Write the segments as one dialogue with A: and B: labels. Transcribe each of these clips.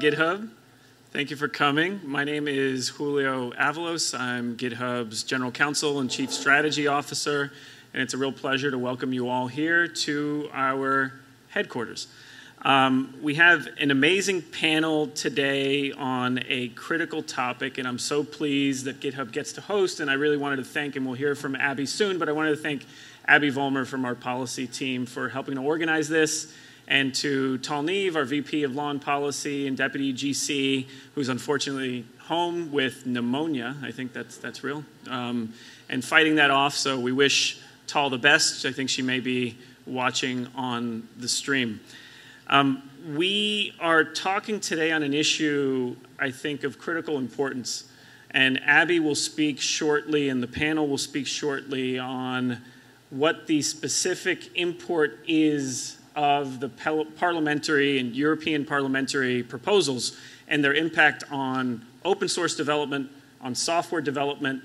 A: GitHub. Thank you for coming. My name is Julio Avalos. I'm GitHub's General Counsel and Chief Strategy Officer, and it's a real pleasure to welcome you all here to our headquarters. Um, we have an amazing panel today on a critical topic, and I'm so pleased that GitHub gets to host. And I really wanted to thank, and we'll hear from Abby soon, but I wanted to thank Abby Vollmer from our policy team for helping to organize this, and to Tal Niv, our VP of Law and Policy and Deputy GC, who's unfortunately home with pneumonia. I think that's, that's real. Um, and fighting that off, so we wish Tal the best. I think she may be watching on the stream. Um, we are talking today on an issue, I think, of critical importance. And Abby will speak shortly, and the panel will speak shortly on what the specific import is of the parliamentary and European parliamentary proposals and their impact on open source development, on software development.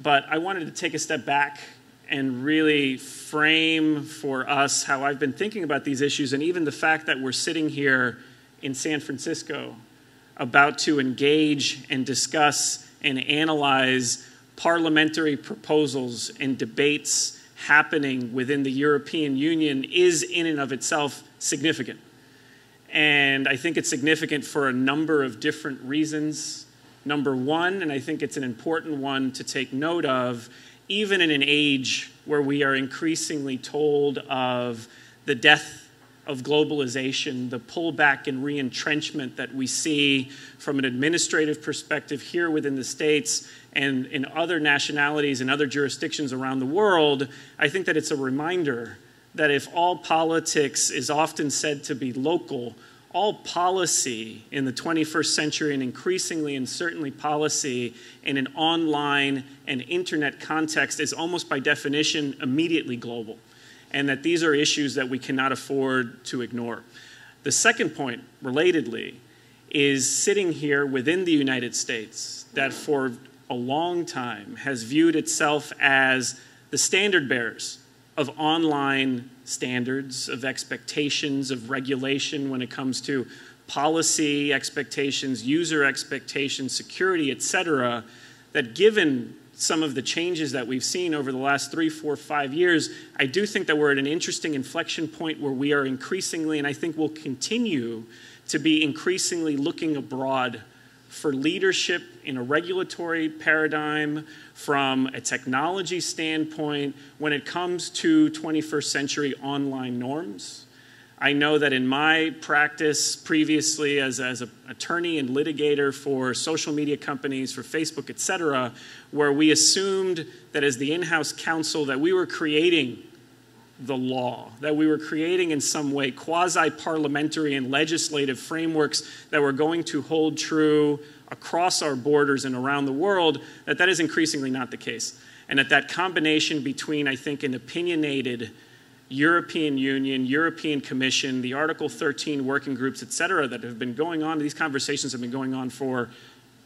A: But I wanted to take a step back and really frame for us how I've been thinking about these issues, and even the fact that we're sitting here in San Francisco about to engage and discuss and analyze parliamentary proposals and debates happening within the European Union is, in and of itself, significant. And I think it's significant for a number of different reasons. Number one, and I think it's an important one to take note of, even in an age where we are increasingly told of the death of globalization, the pullback and reentrenchment that we see from an administrative perspective here within the States and in other nationalities and other jurisdictions around the world, I think that it's a reminder that if all politics is often said to be local, all policy in the 21st century, and increasingly and certainly policy in an online and internet context, is almost by definition immediately global, and that these are issues that we cannot afford to ignore. The second point, relatedly, is sitting here within the United States that for a long time has viewed itself as the standard bearers of online standards, of expectations, of regulation when it comes to policy expectations, user expectations, security, et cetera, that given some of the changes that we've seen over the last three, four, five years, I do think that we're at an interesting inflection point where we are increasingly, and I think we'll continue to be increasingly looking abroad for leadership in a regulatory paradigm, from a technology standpoint, when it comes to 21st century online norms. I know that in my practice previously as, as an attorney and litigator for social media companies, for Facebook, et cetera, where we assumed that as the in-house counsel that we were creating the law, that we were creating in some way quasi parliamentary and legislative frameworks that were going to hold true across our borders and around the world, that that is increasingly not the case. And that that combination between, I think, an opinionated European Union, European Commission, the Article 13 working groups, et cetera, that have been going on, these conversations have been going on for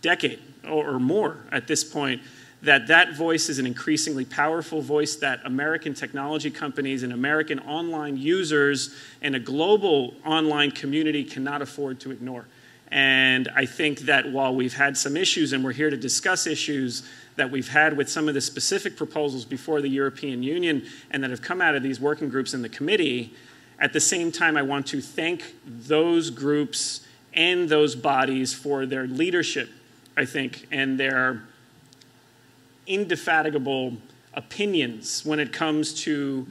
A: decade or more at this point, that that voice is an increasingly powerful voice that American technology companies and American online users and a global online community cannot afford to ignore. And I think that while we've had some issues and we're here to discuss issues that we've had with some of the specific proposals before the European Union and that have come out of these working groups in the committee, at the same time, I want to thank those groups and those bodies for their leadership, I think, and their indefatigable opinions when it comes to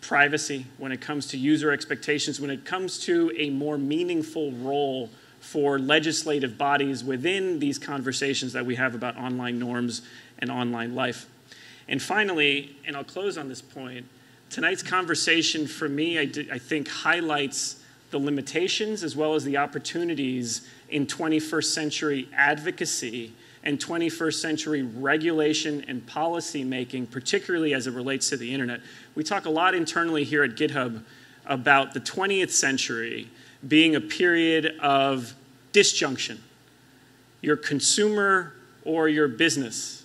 A: privacy, when it comes to user expectations, when it comes to a more meaningful role for legislative bodies within these conversations that we have about online norms and online life. And finally, and I'll close on this point, tonight's conversation for me, I, I think, highlights the limitations as well as the opportunities in 21st century advocacy and 21st century regulation and policy making, particularly as it relates to the internet. We talk a lot internally here at GitHub about the 20th century being a period of disjunction. Your consumer or your business.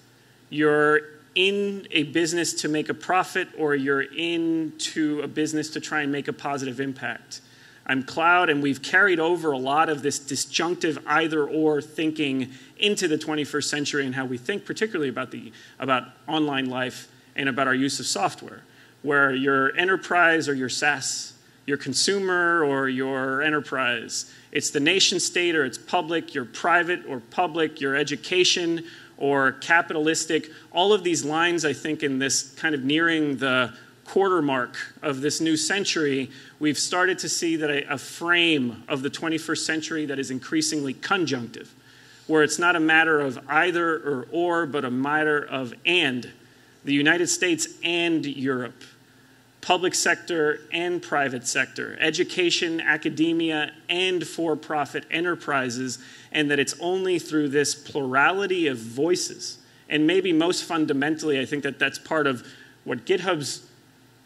A: You're in a business to make a profit or you're into a business to try and make a positive impact. I'm cloud, and we've carried over a lot of this disjunctive either or thinking into the 21st century and how we think, particularly about, the, about online life and about our use of software, where your enterprise or your SaaS, your consumer or your enterprise, it's the nation state or it's public, your private or public, your education or capitalistic. All of these lines, I think, in this kind of nearing the quarter mark of this new century, we've started to see that a, a, frame of the 21st century that is increasingly conjunctive, where it's not a matter of either or or, but a matter of and. The United States and Europe, public sector and private sector, education, academia, and for profit enterprises, and that it's only through this plurality of voices. And maybe most fundamentally, I think that that's part of what GitHub's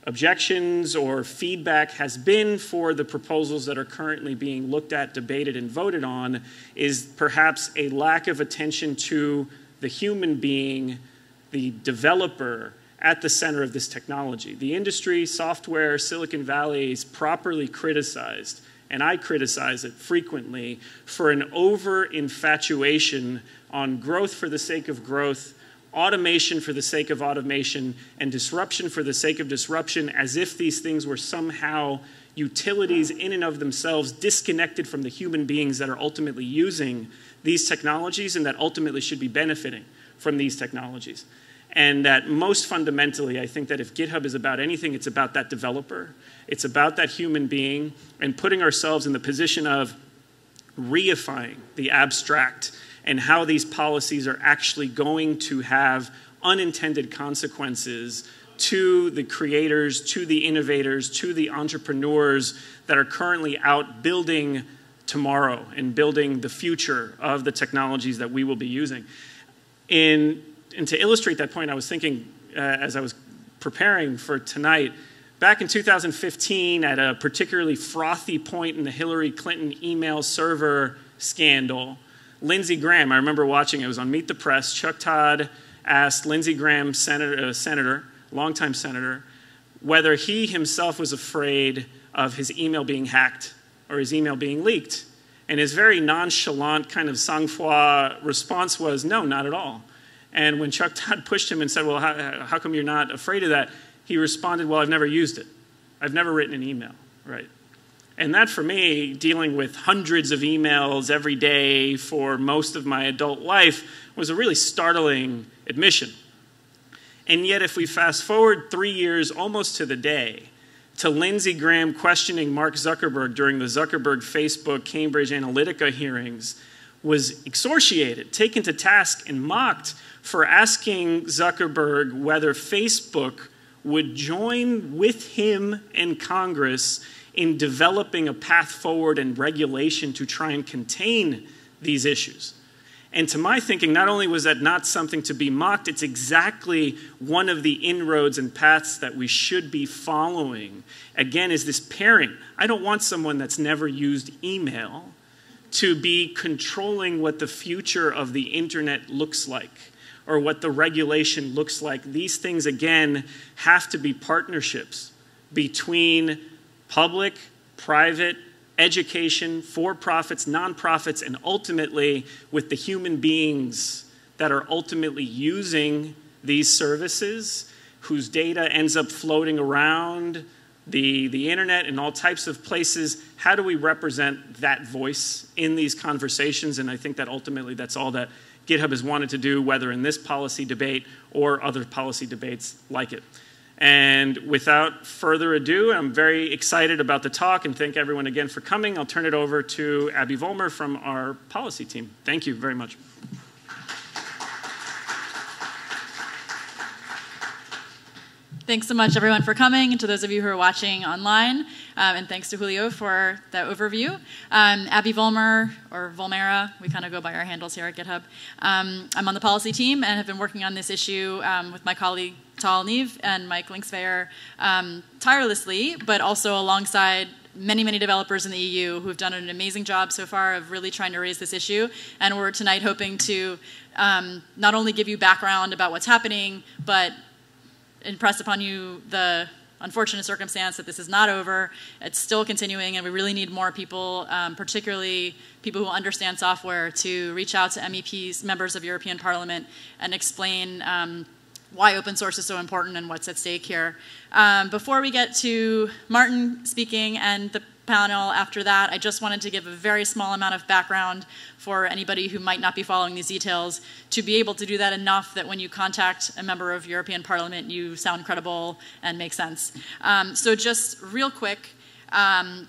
A: objections or feedback has been for the proposals that are currently being looked at, debated, and voted on is perhaps a lack of attention to the human being, the developer, at the center of this technology. The industry, software, Silicon Valley is properly criticized, and I criticize it frequently, for an over infatuation on growth for the sake of growth automation for the sake of automation and disruption for the sake of disruption as if these things were somehow utilities in and of themselves disconnected from the human beings that are ultimately using these technologies and that ultimately should be benefiting from these technologies. And that most fundamentally, I think that if GitHub is about anything, it's about that developer, it's about that human being, and putting ourselves in the position of reifying the abstract and how these policies are actually going to have unintended consequences to the creators, to the innovators, to the entrepreneurs that are currently out building tomorrow and building the future of the technologies that we will be using. In, and to illustrate that point, I was thinking uh, as I was preparing for tonight, back in 2015, at a particularly frothy point in the Hillary Clinton email server scandal, Lindsey Graham, I remember watching, it was on Meet the Press. Chuck Todd asked Lindsey Graham, senator, uh, senator, longtime senator, whether he himself was afraid of his email being hacked or his email being leaked. And his very nonchalant, kind of sang-froid response was, no, not at all. And when Chuck Todd pushed him and said, well, how, how come you're not afraid of that? He responded, well, I've never used it. I've never written an email, right? And that for me, dealing with hundreds of emails every day for most of my adult life, was a really startling admission. And yet, if we fast forward three years almost to the day, to Lindsey Graham questioning Mark Zuckerberg during the Zuckerberg Facebook Cambridge Analytica hearings, was exorciated, taken to task, and mocked for asking Zuckerberg whether Facebook would join with him and Congress in developing a path forward and regulation to try and contain these issues. And to my thinking, not only was that not something to be mocked, it's exactly one of the inroads and paths that we should be following. Again, is this pairing. I don't want someone that's never used email to be controlling what the future of the internet looks like or what the regulation looks like. These things, again, have to be partnerships between public, private, education, for profits, nonprofits, and ultimately with the human beings that are ultimately using these services, whose data ends up floating around the, the internet and all types of places. How do we represent that voice in these conversations? And I think that ultimately that's all that GitHub has wanted to do, whether in this policy debate or other policy debates like it. And without further ado, I'm very excited about the talk and thank everyone again for coming. I'll turn it over to Abby Vollmer from our policy team. Thank you very much.
B: Thanks so much, everyone, for coming, and to those of you who are watching online. Um, and thanks to Julio for that overview. Um, Abby Vollmer, or Volmera, we kind of go by our handles here at GitHub. Um, I'm on the policy team and have been working on this issue um, with my colleague Tal Niv and Mike Linksvayer um, tirelessly, but also alongside many, many developers in the EU who have done an amazing job so far of really trying to raise this issue. And we're tonight hoping to um, not only give you background about what's happening, but impress upon you the unfortunate circumstance that this is not over. It's still continuing, and we really need more people, um, particularly people who understand software, to reach out to MEPs, members of European Parliament, and explain um, why open source is so important and what's at stake here. Um, before we get to Mårten speaking and the panel after that, I just wanted to give a very small amount of background for anybody who might not be following these details to be able to do that enough that when you contact a member of European Parliament, you sound credible and make sense. Um, so just real quick, um,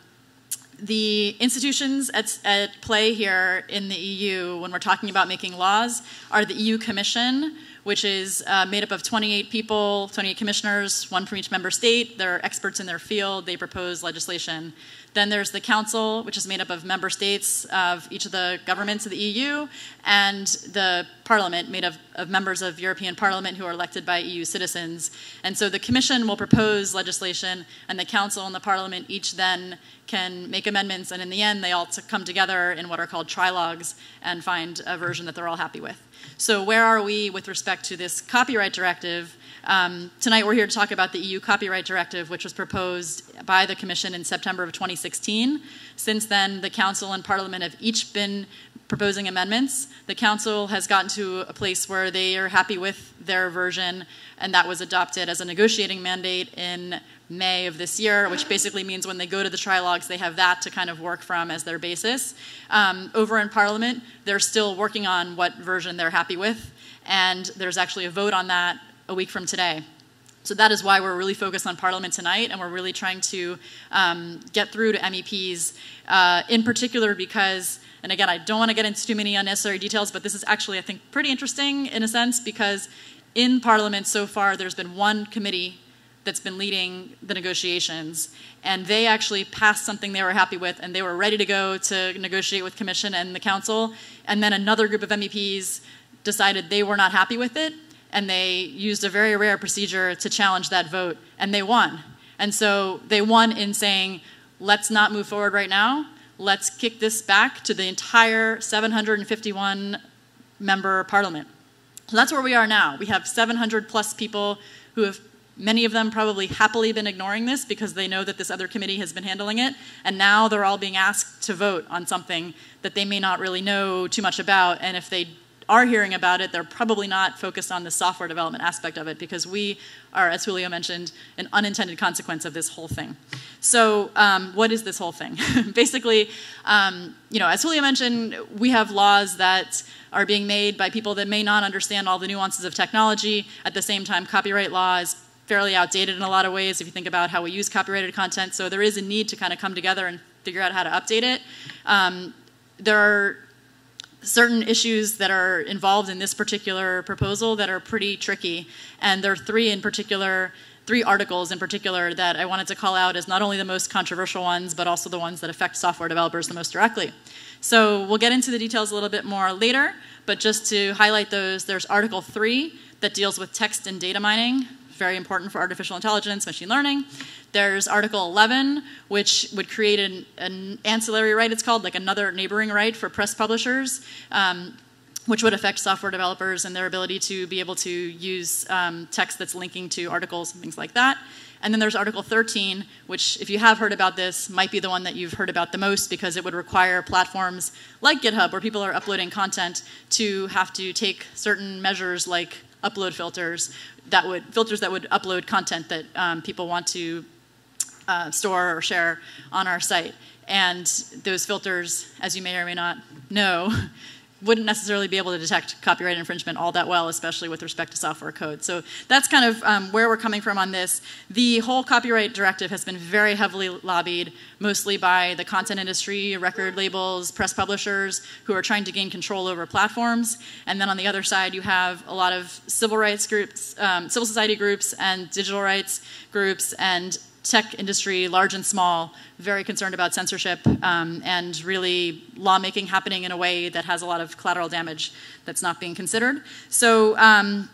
B: the institutions at, at, play here in the EU when we're talking about making laws are the EU Commission, which is uh, made up of 28 people, 28 commissioners, one from each member state. They're experts in their field. They propose legislation. Then there's the Council, which is made up of member states of each of the governments of the EU, and the Parliament, made of, of members of European Parliament who are elected by EU citizens. And so the Commission will propose legislation, and the Council and the Parliament each then can make amendments, and in the end, they all come together in what are called trilogues and find a version that they're all happy with. So, where are we with respect to this copyright directive? Um, tonight we're here to talk about the EU Copyright Directive, which was proposed by the Commission in September of 2016. Since then, the Council and Parliament have each been proposing amendments. The Council has gotten to a place where they are happy with their version, and that was adopted as a negotiating mandate in May of this year, which basically means when they go to the trilogues, they have that to kind of work from as their basis. Um, over in Parliament, they're still working on what version they're happy with, and there's actually a vote on that a week from today. So that is why we're really focused on Parliament tonight, and we're really trying to um, get through to MEPs, uh, in particular because, and again, I don't want to get into too many unnecessary details, but this is actually, I think, pretty interesting in a sense because in Parliament so far, there's been one committee that's been leading the negotiations, and they actually passed something they were happy with, and they were ready to go to negotiate with Commission and the Council, and then another group of MEPs decided they were not happy with it, and they used a very rare procedure to challenge that vote, and they won. And so they won in saying, let's not move forward right now. Let's kick this back to the entire 751 member parliament. So that's where we are now. We have 700 plus people who have, many of them probably happily been ignoring this because they know that this other committee has been handling it. And now they're all being asked to vote on something that they may not really know too much about. And if they are hearing about it, they're probably not focused on the software development aspect of it because we are, as Julio mentioned, an unintended consequence of this whole thing. So, um, what is this whole thing? Basically, um, you know, as Julio mentioned, we have laws that are being made by people that may not understand all the nuances of technology. At the same time, copyright law is fairly outdated in a lot of ways if you think about how we use copyrighted content. So there is a need to kind of come together and figure out how to update it. Um, there are certain issues that are involved in this particular proposal that are pretty tricky. And there are three in particular, three articles in particular that I wanted to call out as not only the most controversial ones, but also the ones that affect software developers the most directly. So we'll get into the details a little bit more later, but just to highlight those, there's Article 3 that deals with text and data mining, very important for artificial intelligence, machine learning. There's Article 11, which would create an, an ancillary right, it's called, like another neighboring right for press publishers. Um, which would affect software developers and their ability to be able to use um, text that's linking to articles and things like that. And then there's Article 13, which, if you have heard about this, might be the one that you've heard about the most because it would require platforms like GitHub, where people are uploading content, to have to take certain measures like upload filters that would filters that would upload content that um, people want to uh, store or share on our site. And those filters, as you may or may not know, wouldn't necessarily be able to detect copyright infringement all that well, especially with respect to software code. So that's kind of um, where we're coming from on this. The whole copyright directive has been very heavily lobbied, mostly by the content industry, record labels, press publishers, who are trying to gain control over platforms. And then on the other side, you have a lot of civil rights groups, um, civil society groups, and digital rights groups, and tech industry, large and small, very concerned about censorship um, and really lawmaking happening in a way that has a lot of collateral damage that's not being considered. So um,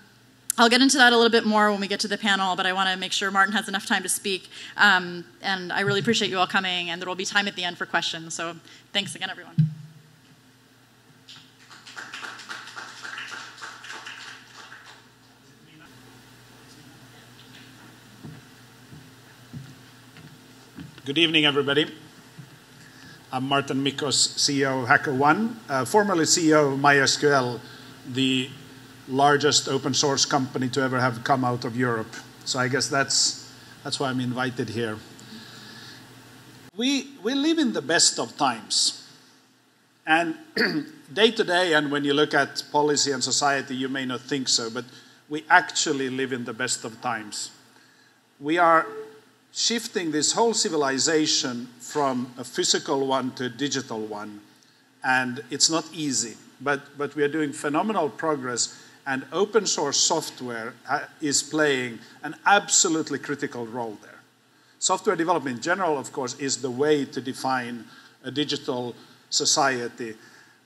B: I'll get into that a little bit more when we get to the panel, but I want to make sure Mårten has enough time to speak. Um, and I really appreciate you all coming, and there will be time at the end for questions. So thanks again, everyone.
C: Good evening, everybody. I'm Mårten Mickos, CEO of HackerOne, uh, formerly CEO of MySQL, the largest open source company to ever have come out of Europe. So I guess that's, that's why I'm invited here. We, we live in the best of times. And day to day, and when you look at policy and society, you may not think so, but we actually live in the best of times. We are shifting this whole civilization from a physical one to a digital one. And it's not easy, but, but we are doing phenomenal progress, and open source software uh, is playing an absolutely critical role there. Software development in general, of course, is the way to define a digital society.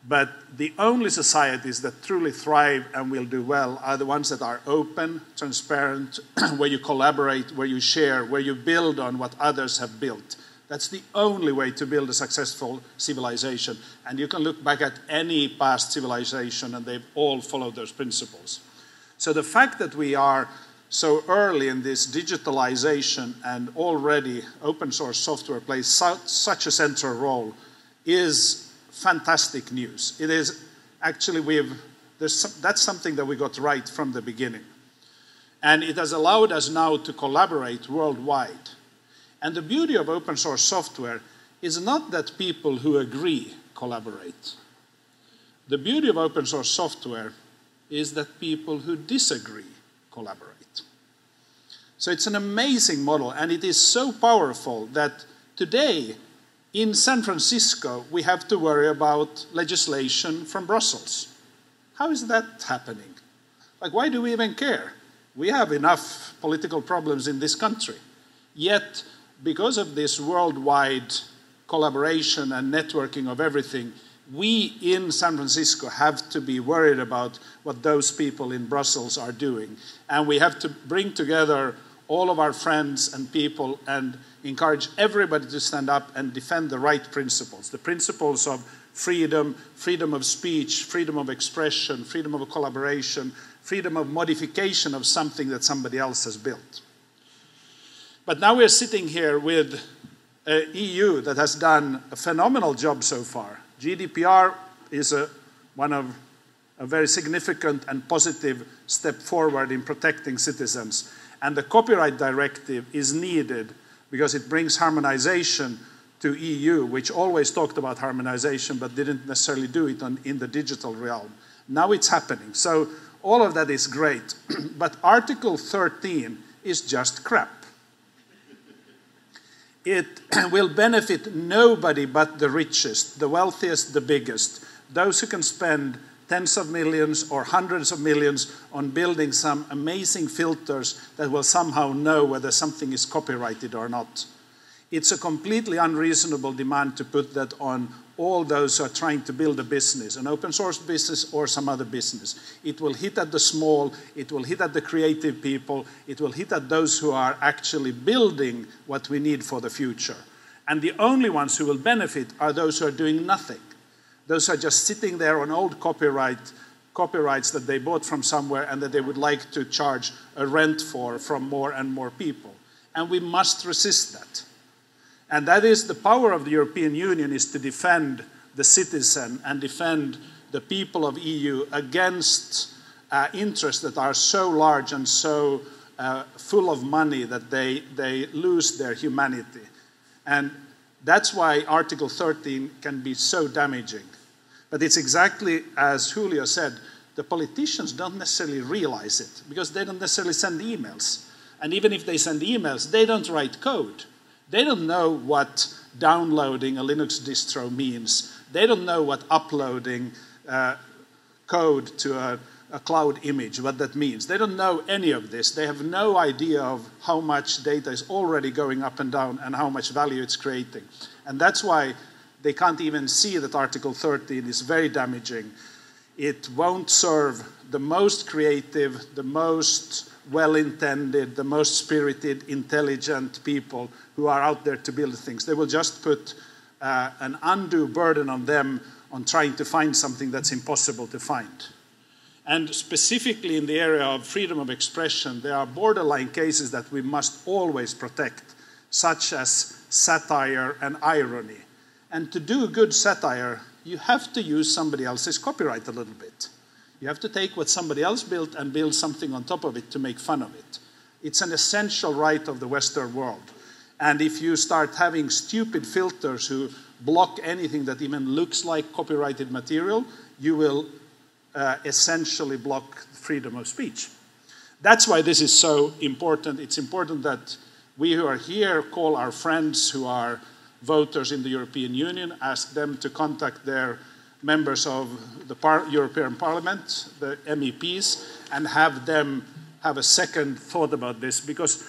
C: But the only societies that truly thrive and will do well are the ones that are open, transparent, where you collaborate, where you share, where you build on what others have built. That's the only way to build a successful civilization. And you can look back at any past civilization, and they've all followed those principles. So the fact that we are so early in this digitalization and already open source software plays such a central role is fantastic news. It is actually, we have, that's something that we got right from the beginning. And it has allowed us now to collaborate worldwide. And the beauty of open source software is not that people who agree collaborate. The beauty of open source software is that people who disagree collaborate. So it's an amazing model, and it is so powerful that today in San Francisco, we have to worry about legislation from Brussels. How is that happening? Like, why do we even care? We have enough political problems in this country. Yet, because of this worldwide collaboration and networking of everything, we in San Francisco have to be worried about what those people in Brussels are doing. And we have to bring together all of our friends and people and encourage everybody to stand up and defend the right principles the principles of freedom, freedom of speech, freedom of expression, freedom of collaboration, freedom of modification of something that somebody else has built. But now we're sitting here with an EU that has done a phenomenal job so far. GDPR is a, one of a very significant and positive step forward in protecting citizens. And the copyright directive is needed because it brings harmonization to EU, which always talked about harmonization but didn't necessarily do it on, in the digital realm. Now it's happening. So all of that is great. but Article 13 is just crap. It will benefit nobody but the richest, the wealthiest, the biggest, those who can spend tens of millions or hundreds of millions on building some amazing filters that will somehow know whether something is copyrighted or not. It's a completely unreasonable demand to put that on all those who are trying to build a business, an open source business or some other business. It will hit at the small, it will hit at the creative people, it will hit at those who are actually building what we need for the future. And the only ones who will benefit are those who are doing nothing. Those are just sitting there on old copyright, copyrights that they bought from somewhere and that they would like to charge a rent for from more and more people. And we must resist that. And that is the power of the European Union is to defend the citizen and defend the people of EU against uh, interests that are so large and so uh, full of money that they, they lose their humanity. And that's why Article 13 can be so damaging. But it's exactly as Julio said the politicians don't necessarily realize it because they don't necessarily send emails. And even if they send emails, they don't write code. They don't know what downloading a Linux distro means. They don't know what uploading uh, code to a, a cloud image, what that means. They don't know any of this. They have no idea of how much data is already going up and down and how much value it's creating. And that's why they can't even see that Article 13 is very damaging. It won't serve the most creative, the most well intended, the most spirited, intelligent people who are out there to build things. They will just put uh, an undue burden on them on trying to find something that's impossible to find. And specifically in the area of freedom of expression, there are borderline cases that we must always protect such as satire and irony. And to do a good satire, you have to use somebody else's copyright a little bit. You have to take what somebody else built and build something on top of it to make fun of it. It's an essential right of the Western world. And if you start having stupid filters who block anything that even looks like copyrighted material, you will uh, essentially block freedom of speech. That's why this is so important. It's important that we who are here call our friends who are voters in the European Union, ask them to contact their members of the Par European Parliament, the MEPs, and have them have a second thought about this because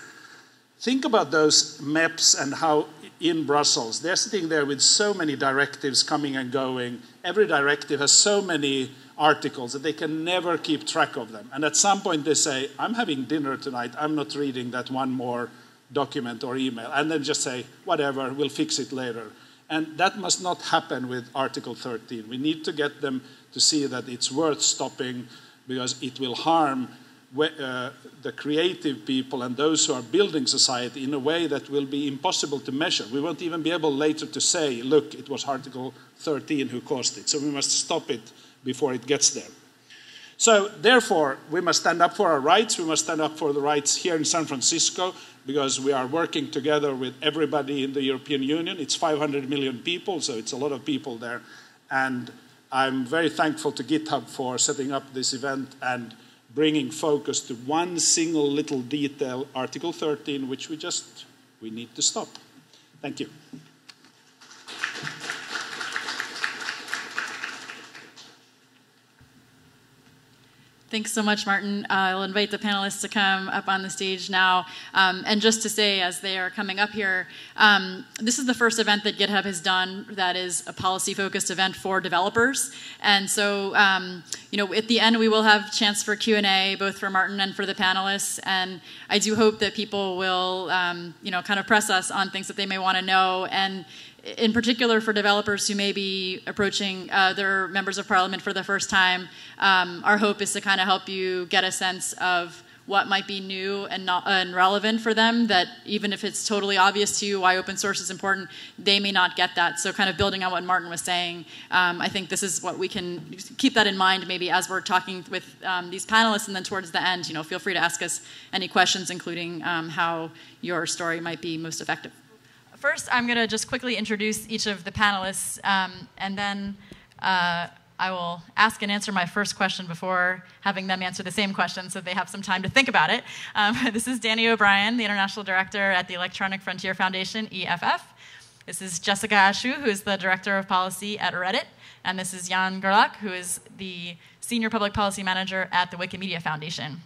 C: think about those MEPs and how in Brussels they're sitting there with so many directives coming and going. Every directive has so many articles that they can never keep track of them. And at some point they say, I'm having dinner tonight, I'm not reading that one more document or email, and then just say, whatever, we'll fix it later. And that must not happen with Article 13. We need to get them to see that it's worth stopping because it will harm uh, the creative people and those who are building society in a way that will be impossible to measure. We won't even be able later to say, look, it was Article 13 who caused it. So we must stop it before it gets there. So, therefore, we must stand up for our rights. We must stand up for the rights here in San Francisco because we are working together with everybody in the European Union. It's 500 million people, so it's a lot of people there. And I'm very thankful to GitHub for setting up this event and bringing focus to one single little detail, Article 13, which we just we need to stop. Thank you.
B: Thanks so much, Mårten. Uh, I'll invite the panelists to come up on the stage now. Um, and just to say, as they are coming up here, um, this is the first event that GitHub has done that is a policy-focused event for developers. And so, um, you know, at the end, we will have a chance for Q&A, both for Mårten and for the panelists. And I do hope that people will, um, you know, kind of press us on things that they may want to know. And in particular for developers who may be approaching uh, their members of parliament for the first time, um, our hope is to kind of help you get a sense of what might be new and, not, and relevant for them that even if it's totally obvious to you why open source is important they may not get that. So kind of building on what martin was saying um, i think this is what we can keep that in mind maybe as we're talking with um, these panelists and then towards the end you know feel free to ask us any questions including um, how your story might be most effective First, I'm going to just quickly introduce each of the panelists, um, and then uh, I will ask and answer my first question before having them answer the same question so they have some time to think about it. Um, this is Danny O'Brien, the International Director at the Electronic Frontier Foundation, EFF. This is Jessica Ashooh, who is the Director of Policy at Reddit. And this is Jan Gerlach, who is the Senior Public Policy Manager at the Wikimedia Foundation.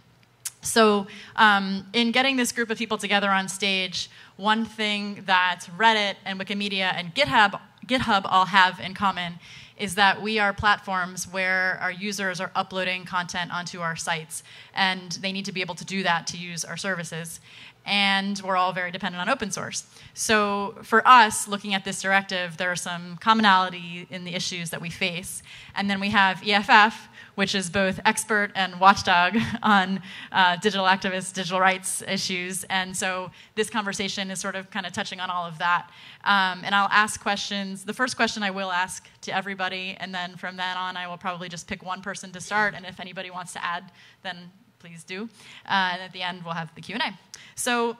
B: So, um, in getting this group of people together on stage, one thing that Reddit and Wikimedia and GitHub, GitHub all have in common is that we are platforms where our users are uploading content onto our sites, and they need to be able to do that to use our services. And we're all very dependent on open source. So, for us, looking at this directive, there are some commonality in the issues that we face. And then we have EFF, which is both expert and watchdog on uh, digital activists, digital rights issues. And so this conversation is sort of kind of touching on all of that. Um, and I'll ask questions. The first question I will ask to everybody, and then from then on, I will probably just pick one person to start. And if anybody wants to add, then please do. Uh, and at the end, we'll have the Q&A. So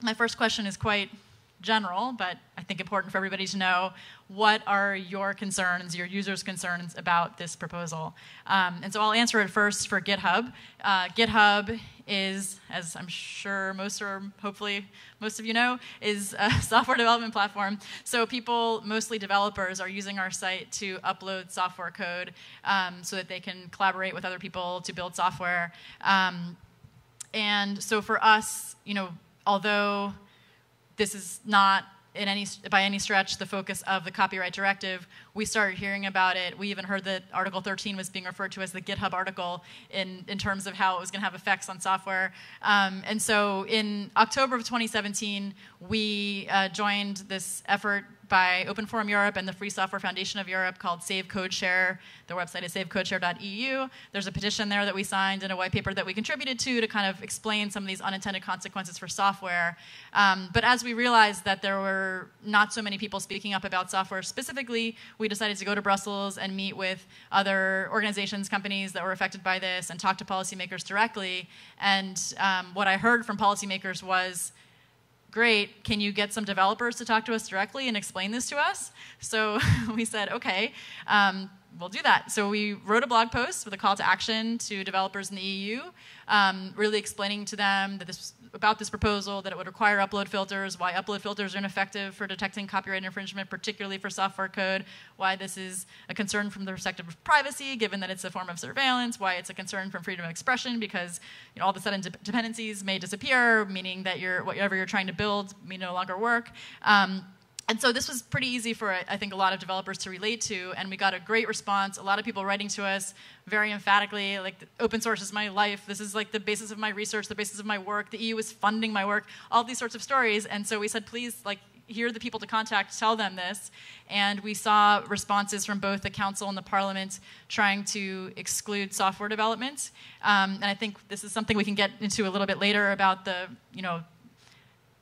B: my first question is quite general, but I think important for everybody to know what are your concerns, your users' concerns about this proposal. Um, and so I'll answer it first for GitHub. Uh, GitHub is, as I'm sure most or hopefully most of you know, is a software development platform. So people, mostly developers, are using our site to upload software code um, so that they can collaborate with other people to build software. Um, and so for us, you know, although this is not in any, by any stretch the focus of the copyright directive. We started hearing about it. We even heard that Article 13 was being referred to as the GitHub article in, in terms of how it was going to have effects on software. Um, and so in October of 2017, we uh, joined this effort by Open Forum Europe and the Free Software Foundation of Europe called Save Code Share. Their website is savecodeshare.eu. There's a petition there that we signed and a white paper that we contributed to to kind of explain some of these unintended consequences for software. Um, but as we realized that there were not so many people speaking up about software specifically, we decided to go to Brussels and meet with other organizations, companies that were affected by this and talk to policymakers directly. And um, what I heard from policymakers was, great, can you get some developers to talk to us directly and explain this to us? So we said, okay, um, we'll do that. So we wrote a blog post with a call to action to developers in the EU, um, really explaining to them that this about this proposal that it would require upload filters, why upload filters are ineffective for detecting copyright infringement, particularly for software code, why this is a concern from the perspective of privacy, given that it's a form of surveillance, why it's a concern from freedom of expression, because you know, all of a sudden de- dependencies may disappear, meaning that you're, whatever you're trying to build may no longer work. Um, and so this was pretty easy for I think a lot of developers to relate to, and we got a great response. A lot of people writing to us very emphatically, like open source is my life. This is like the basis of my research, the basis of my work. The EU is funding my work. All these sorts of stories, and so we said, please, like here are the people to contact, tell them this. And we saw responses from both the council and the parliament trying to exclude software development. Um, and I think this is something we can get into a little bit later about the, you know,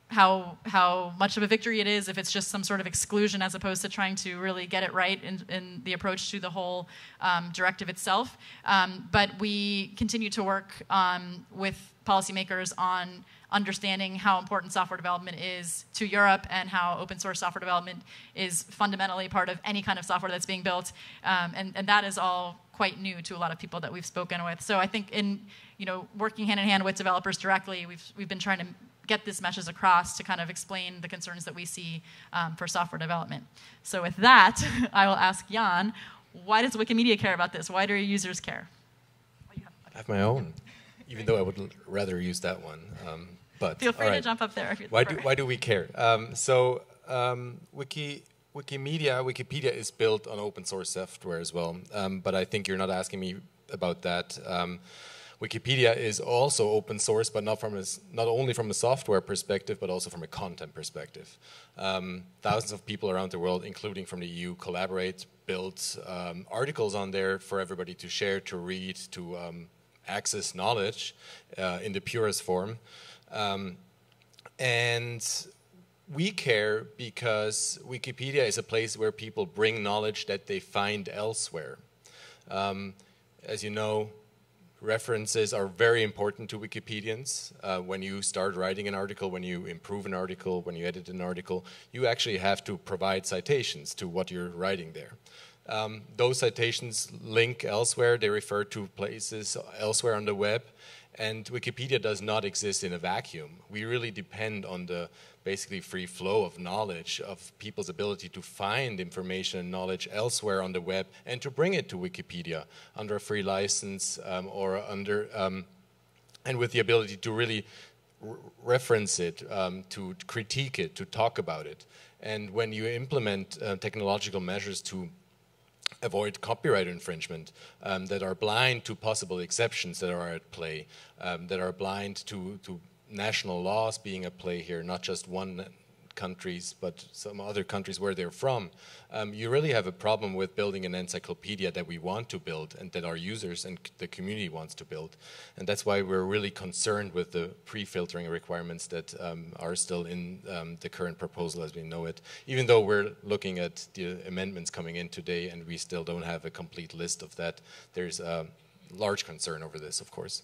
B: how how much of a victory it is if it's just some sort of exclusion as opposed to trying to really get it right in, in the approach to the whole um, directive itself. Um, but we continue to work um, with policymakers on understanding how important software development is to Europe and how open source software development is fundamentally part of any kind of software that's being built. Um, and, and that is all quite new to a lot of people that we've spoken with. So I think in you know working hand in hand with developers directly, we've we've been trying to get this message across to kind of explain the concerns that we see um, for software development. So with that, I will ask Jan, why does Wikimedia care about this? Why do your users care?
D: I have my own, even though I would rather use that one. Um, but
B: feel free right. to jump up there.
D: why do why do we care? Um, so um, Wiki. Wikimedia, Wikipedia is built on open source software as well, um, but I think you're not asking me about that. Wikipedia is also open source, but not from a, not only from a software perspective, but also from a content perspective. Um, thousands of people around the world, including from the EU, collaborate, build um, articles on there for everybody to share, to read, to um, access knowledge uh, in the purest form. Um, and we care because Wikipedia is a place where people bring knowledge that they find elsewhere. Um, as you know, references are very important to Wikipedians. Uh, when you start writing an article, when you improve an article, when you edit an article, you actually have to provide citations to what you're writing there. Um, those citations link elsewhere, they refer to places elsewhere on the web, and Wikipedia does not exist in a vacuum. We really depend on the basically free flow of knowledge, of people's ability to find information and knowledge elsewhere on the web and to bring it to Wikipedia under a free license um, or under, um, and with the ability to really reference it, um, to critique it, to talk about it. And when you implement uh, technological measures to avoid copyright infringement, um, that are blind to possible exceptions that are at play, um, that are blind to, to national laws being at play here, not just one countries, but some other countries where they're from, um, you really have a problem with building an encyclopedia that we want to build and that our users and the community wants to build. And that's why we're really concerned with the pre-filtering requirements that um, are still in um, the current proposal as we know it, even though we're looking at the amendments coming in today and we still don't have a complete list of that. There's a large concern over this, of course.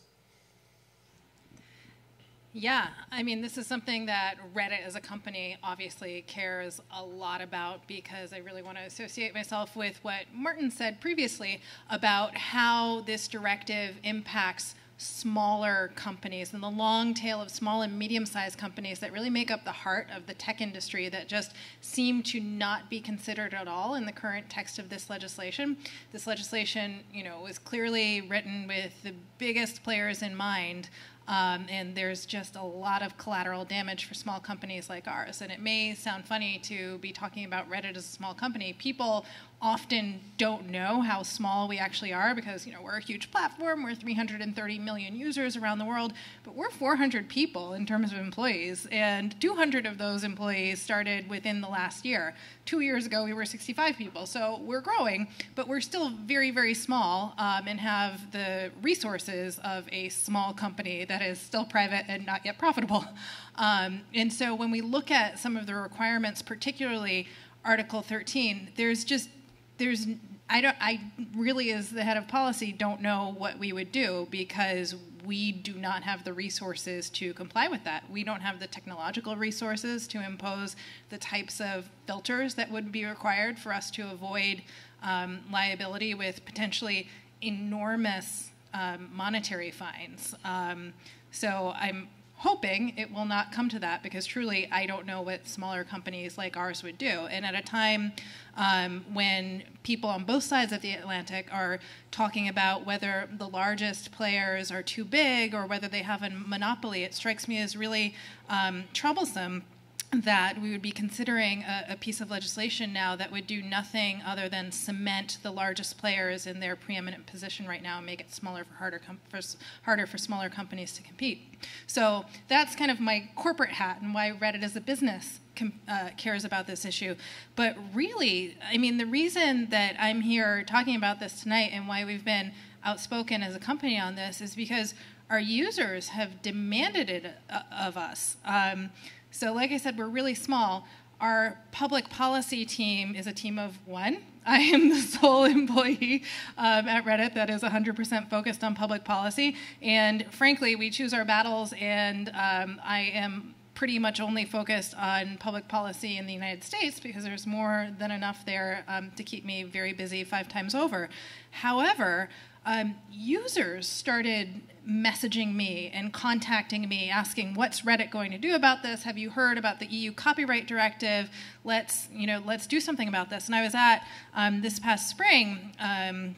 E: Yeah, I mean, this is something that Reddit as a company obviously cares a lot about because I really want to associate myself with what Mårten said previously about how this directive impacts smaller companies and the long tail of small and medium sized companies that really make up the heart of the tech industry that just seem to not be considered at all in the current text of this legislation. This legislation, you know, was clearly written with the biggest players in mind. Um, and there's just a lot of collateral damage for small companies like ours. And it may sound funny to be talking about Reddit as a small company. People often don't know how small we actually are because you know we're a huge platform we're 330 million users around the world but we're 400 people in terms of employees and 200 of those employees started within the last year. Two years ago we were 65 people so we're growing but we're still very very small um, and have the resources of a small company that is still private and not yet profitable. Um, and so when we look at some of the requirements particularly article 13 there's just there's I don't I really as the head of policy don't know what we would do because we do not have the resources to comply with that. We don't have the technological resources to impose the types of filters that would be required for us to avoid um, liability with potentially enormous um, monetary fines. Um, so I'm hoping it will not come to that because truly I don't know what smaller companies like ours would do. And at a time um, when people on both sides of the Atlantic are talking about whether the largest players are too big or whether they have a monopoly, it strikes me as really um, troublesome that we would be considering a, a, piece of legislation now that would do nothing other than cement the largest players in their preeminent position right now and make it smaller for harder for, harder for smaller companies to compete. So that's kind of my corporate hat and why Reddit as a business uh, cares about this issue. But really, I mean, the reason that I'm here talking about this tonight and why we've been outspoken as a company on this is because our users have demanded it uh, of us. Um, so, like I said, we're really small. Our public policy team is a team of one. I am the sole employee um, at Reddit that is 100% focused on public policy. And frankly, we choose our battles, and um, I am pretty much only focused on public policy in the United States because there's more than enough there um, to keep me very busy five times over. However, um, users started messaging me and contacting me asking what's reddit going to do about this? Have you heard about the eu copyright directive? Let's you know let's do something about this. And i was at um, this past spring um,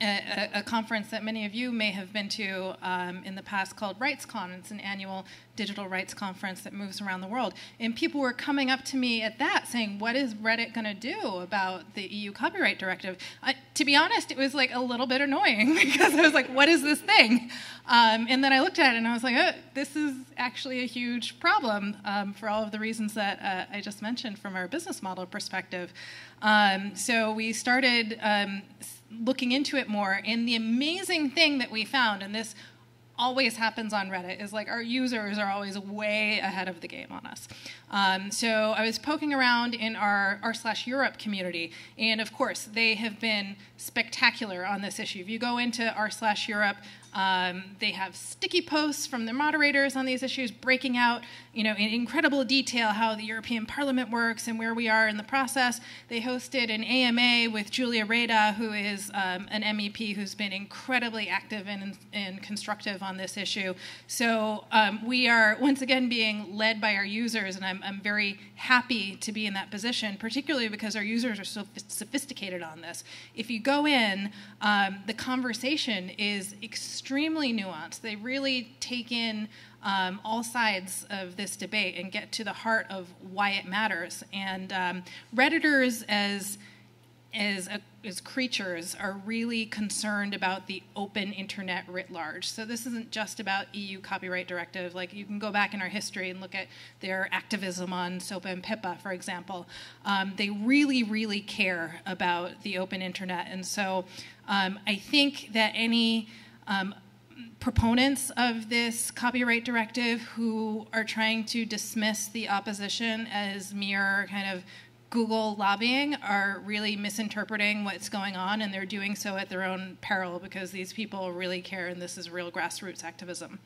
E: a, a, conference that many of you may have been to um, in the past called RightsCon. It's an annual digital rights conference that moves around the world. And people were coming up to me at that saying, What is Reddit going to do about the EU copyright directive? to be honest, it was like a little bit annoying because I was like, What is this thing? Um, and then I looked at it and I was like, oh, This is actually a huge problem um, for all of the reasons that uh, I just mentioned from our business model perspective. Um, so we started um, looking into it more. And the amazing thing that we found, and this always happens on Reddit, is like our users are always way ahead of the game on us. Um, so I was poking around in our r slash Europe community, and of course they have been spectacular on this issue. If you go into r slash Europe, um, they have sticky posts from their moderators on these issues, breaking out, you know, in incredible detail how the European Parliament works and where we are in the process. They hosted an AMA with Julia Reda, who is um, an MEP who's been incredibly active and, and constructive on this issue. So um, we are once again being led by our users, and I'm, I'm very happy to be in that position, particularly because our users are so sophisticated on this. If you go in, um, the conversation is extremely nuanced. They really take in um, all sides of this debate and get to the heart of why it matters. And um, Redditors, as as, a, as creatures are really concerned about the open internet writ large. So this isn't just about EU copyright directive. Like you can go back in our history and look at their activism on SOPA and PIPA, for example. Um, they really, really care about the open internet, and so um, I think that any um, proponents of this copyright directive who are trying to dismiss the opposition as mere kind of Google lobbying are really misinterpreting what's going on, and they're doing so at their own peril because these people really care, and this is real grassroots activism.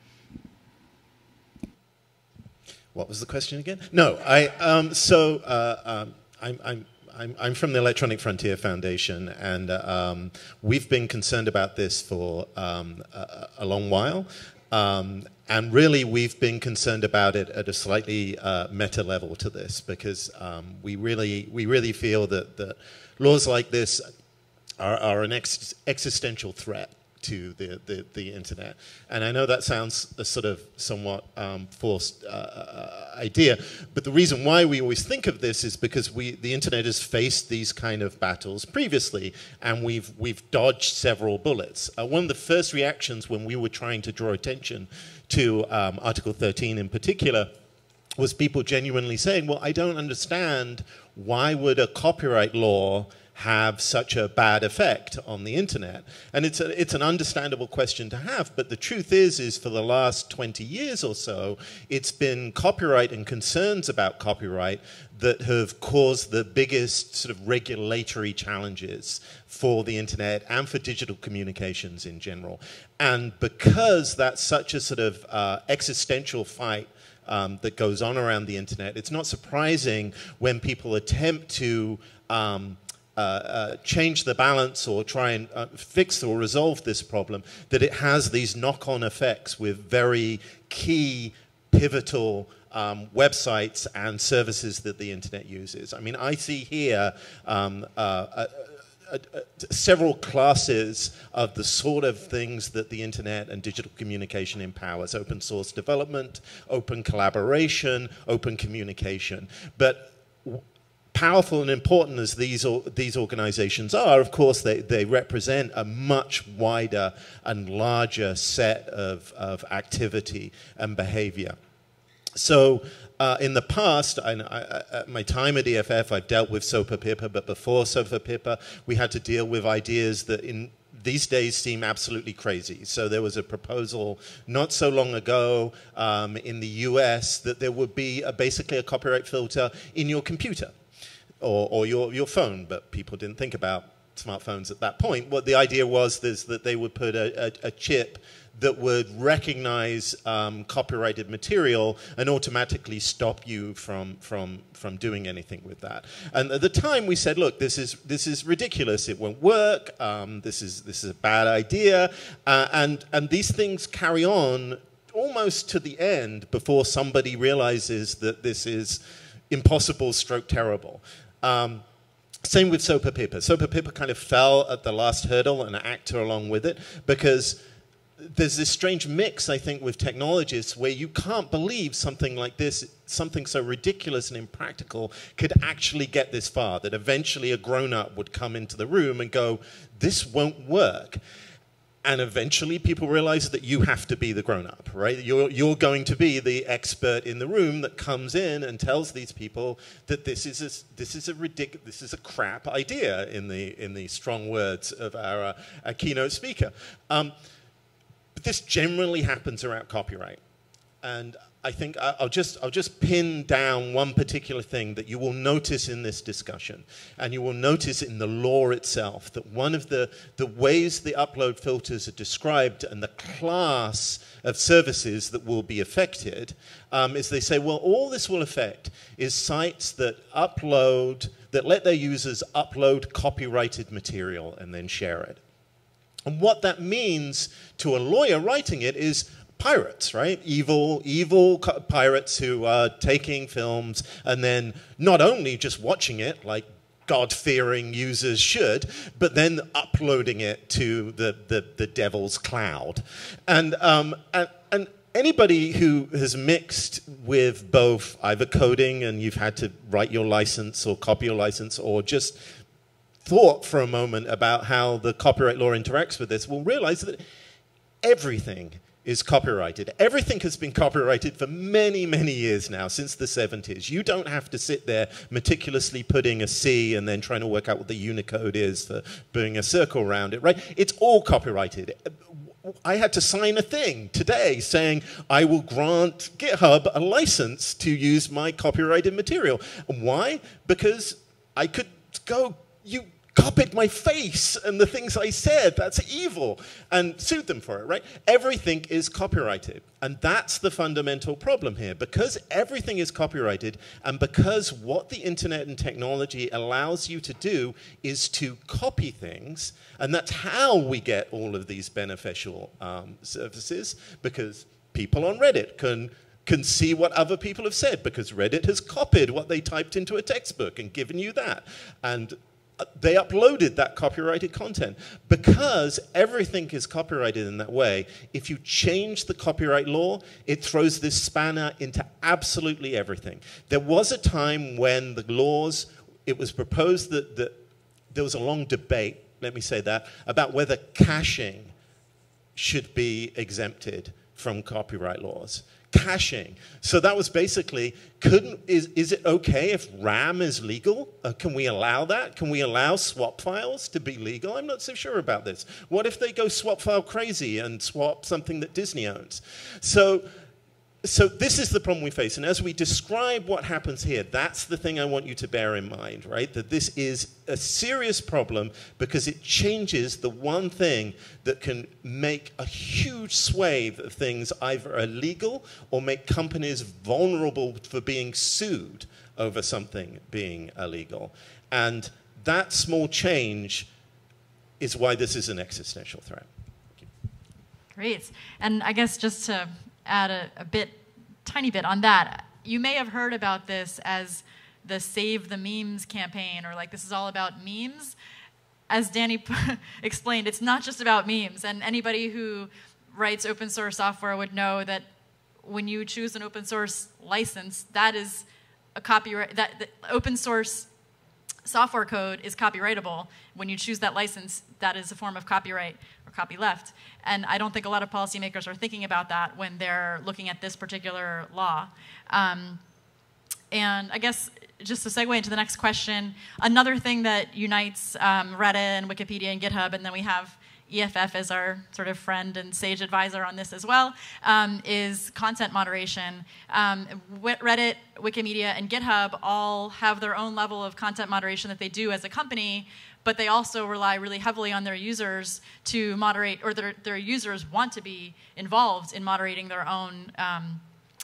F: What was the question again? No, I. Um, so uh, um, I'm, I'm I'm, I'm, from the Electronic Frontier Foundation, and um, we've been concerned about this for um, a, a, long while. Um, and really, we've been concerned about it at a slightly uh, meta level to this because um, we really we really feel that, that laws like this are, are an ex- existential threat to the, the, the, internet. And I know that sounds a sort of somewhat um, forced uh, uh, idea, but the reason why we always think of this is because we, the internet has faced these kind of battles previously, and we've, we've dodged several bullets. Uh, one of the first reactions when we were trying to draw attention to um, Article 13 in particular was people genuinely saying, well, I don't understand why would a copyright law have such a bad effect on the internet? And it's, a, it's an understandable question to have, but the truth is, is for the last 20 years or so, it's been copyright and concerns about copyright that have caused the biggest sort of regulatory challenges for the internet and for digital communications in general. And because that's such a sort of uh, existential fight um, that goes on around the internet, it's not surprising when people attempt to um, uh, uh, change the balance or try and uh, fix or resolve this problem, that it has these knock on effects with very key, pivotal um, websites and services that the internet uses. I mean, I see here um, uh, several classes of the sort of things that the internet and digital communication empowers open source development, open collaboration, open communication. But powerful and important as these, these organizations are, of course, they, they represent a much wider and larger set of, of activity and behavior. So, uh, in the past, I, I, at my time at EFF, I've dealt with SOPA PIPA, but before SOPA PIPA, we had to deal with ideas that in these days seem absolutely crazy. So there was a proposal not so long ago um, in the US that there would be a, basically a copyright filter in your computer or, or your, your phone, but people didn't think about smartphones at that point. What the idea was is that they would put a, a, a chip that would recognize um, copyrighted material and automatically stop you from, from, from doing anything with that. And at the time we said, look, this is, this is ridiculous. It won't work. Um, this, is, this is a bad idea. Uh, and, and these things carry on almost to the end before somebody realizes that this is impossible stroke terrible. Um, same with Sopa PIPA. Sopa PIPA kind of fell at the last hurdle and ACTA along with it because there's this strange mix, I think, with technologists where you can't believe something like this, something so ridiculous and impractical, could actually get this far. That eventually a grown up would come into the room and go, This won't work and eventually people realize that you have to be the grown-up right? You're, you're going to be the expert in the room that comes in and tells these people that this is a, this is a ridiculous this is a crap idea in the in the strong words of our, uh, our keynote speaker. Um, but this generally happens around copyright. And I think I'll just, I'll just pin down one particular thing that you will notice in this discussion, and you will notice in the law itself that one of the, the ways the upload filters are described and the class of services that will be affected um, is they say, well, all this will affect is sites that upload, that let their users upload copyrighted material and then share it. And what that means to a lawyer writing it is pirates, right? Evil, evil pirates who are taking films and then not only just watching it like God fearing users should, but then uploading it to the, the, the devil's cloud. And, um, and, and anybody who has mixed with both either coding and you've had to write your license or copy your license or just thought for a moment about how the copyright law interacts with this will realize that everything is copyrighted. Everything has been copyrighted for many, many years now, since the 70s. You don't have to sit there meticulously putting a C and then trying to work out what the Unicode is for putting a circle around it, right? It's all copyrighted. I had to sign a thing today saying I will grant GitHub a license to use my copyrighted material. why? Because I could go, you copied my face and the things I said. That's evil. And sued them for it, right? Everything is copyrighted. And that's the fundamental problem here. Because everything is copyrighted, and because what the internet and technology allows you to do is to copy things, and that's how we get all of these beneficial um, services, because people on Reddit can can see what other people have said because Reddit has copied what they typed into a textbook and given you that. And they uploaded that copyrighted content. Because everything is copyrighted in that way, if you change the copyright law, it throws this spanner into absolutely everything. There was a time when the laws, it was proposed that, that there was a long debate, let me say that, about whether caching should be exempted from copyright laws caching. So that was basically, couldn't, is, is it okay if RAM is legal? Uh, can we allow that? Can we allow swap files to be legal? I'm not so sure about this. What if they go swap file crazy and swap something that Disney owns? So so this is the problem we face. And as we describe what happens here, that's the thing I want you to bear in mind, right? That this is a serious problem because it changes the one thing that can make a huge swathe of things either illegal or make companies vulnerable for being sued over something being illegal. And that small change is why this is an existential threat.
B: Great. And I guess just to add a, a bit, tiny bit on that. You may have heard about this as the Save the Memes campaign, or like this is all about memes. As Danny explained, it's not just about memes. And anybody who writes open source software would know that when you choose an open source license, that is a copyright, that, open source software code is copyrightable. When you choose that license, that is a form of copyright or copyleft. And I don't think a lot of policymakers are thinking about that when they're looking at this particular law. Um, and I guess just to segue into the next question, another thing that unites um, Reddit and Wikipedia and GitHub, and then we have EFF is our sort of friend and sage advisor on this as well, um, is content moderation. Um, Reddit, Wikimedia, and GitHub all have their own level of content moderation that they do as a company, but they also rely really heavily on their users to moderate, or their, their users want to be involved in moderating their own um,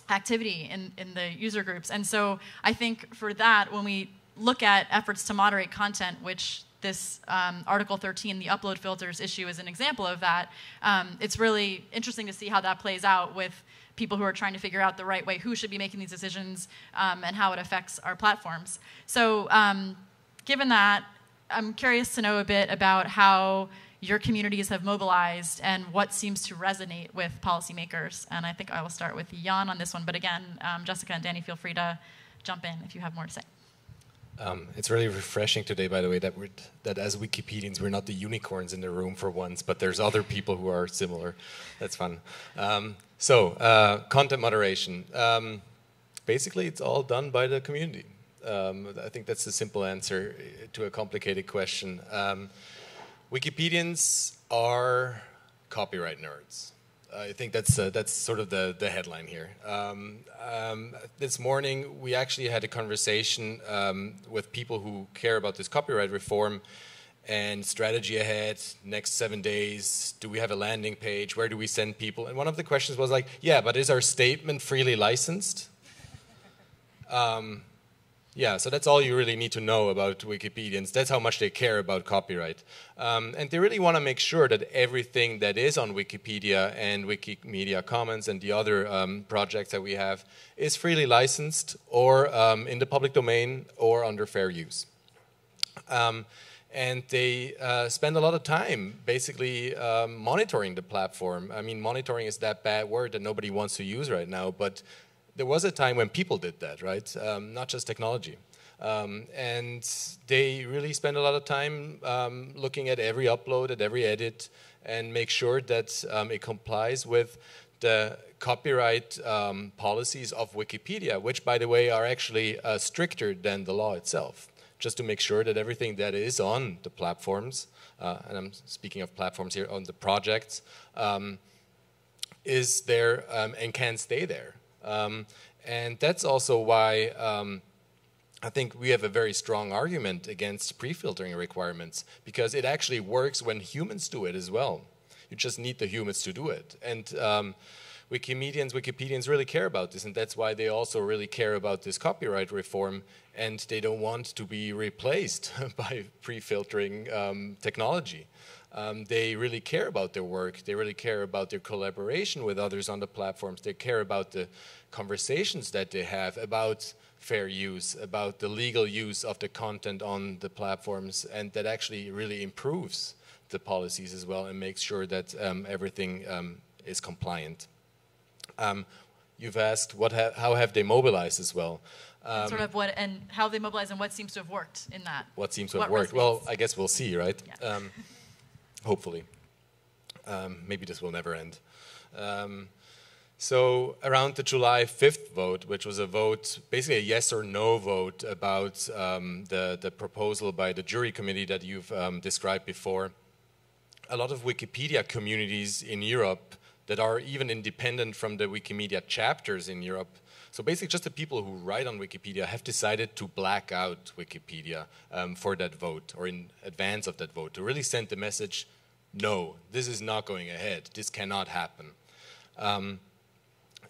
B: activity in, in the user groups. And so I think for that, when we look at efforts to moderate content, which this um, Article 13, the upload filters issue, is an example of that. Um, it's really interesting to see how that plays out with people who are trying to figure out the right way who should be making these decisions um, and how it affects our platforms. So, um, given that, I'm curious to know a bit about how your communities have mobilized and what seems to resonate with policymakers. And I think I will start with Jan on this one. But again, um, Jessica and Danny, feel free to jump in if you have more to say.
D: Um, it's really refreshing today, by the way, that, that as Wikipedians, we're not the unicorns in the room for once, but there's other people who are similar. That's fun. Um, so, uh, content moderation. Um, basically, it's all done by the community. Um, I think that's the simple answer to a complicated question. Um, Wikipedians are copyright nerds. I think that's uh, that's sort of the the headline here. Um, um, this morning, we actually had a conversation um, with people who care about this copyright reform and strategy ahead. Next seven days, do we have a landing page? Where do we send people? And one of the questions was like, "Yeah, but is our statement freely licensed?" Yeah, so that's all you really need to know about Wikipedians. That's how much they care about copyright. Um, and they really want to make sure that everything that is on Wikipedia and Wikimedia Commons and the other um, projects that we have is freely licensed or um, in the public domain or under fair use. Um, and they uh, spend a lot of time basically um, monitoring the platform. I mean, monitoring is that bad word that nobody wants to use right now, but there was a time when people did that, right? Um, not just technology. Um, and they really spend a lot of time um, looking at every upload, at every edit, and make sure that um, it complies with the copyright um, policies of Wikipedia, which, by the way, are actually uh, stricter than the law itself, just to make sure that everything that is on the platforms, uh, and I'm speaking of platforms here, on the projects, um, is there and can stay there. Um, and that's also why um, I think we have a very strong argument against pre-filtering requirements because it actually works when humans do it as well. You just need the humans to do it. And um, Wikimedians, Wikipedians really care about this, and that's why they also really care about this copyright reform, and they don't want to be replaced by pre-filtering um, technology. Um, they really care about their work. They really care about their collaboration with others on the platforms. They care about the conversations that they have about fair use, about the legal use of the content on the platforms, and that actually really improves the policies as well and makes sure that um, everything um, is compliant. Um, you've asked what ha how have they mobilized as well.
B: Um, sort of what and how they mobilize and what seems to have worked in that.
D: What seems to have worked? Resonates. Well, I guess we'll see, right? Yeah. Um, hopefully. Um, maybe this will never end. Um, so around the July 5th vote, which was a vote, basically a yes or no vote about um, the, the proposal by the JURI committee that you've um, described before, a lot of Wikipedia communities in Europe that are even independent from the Wikimedia chapters in Europe so basically, just the people who write on Wikipedia have decided to black out Wikipedia um, for that vote or in advance of that vote to really send the message no, this is not going ahead. This cannot happen. Um,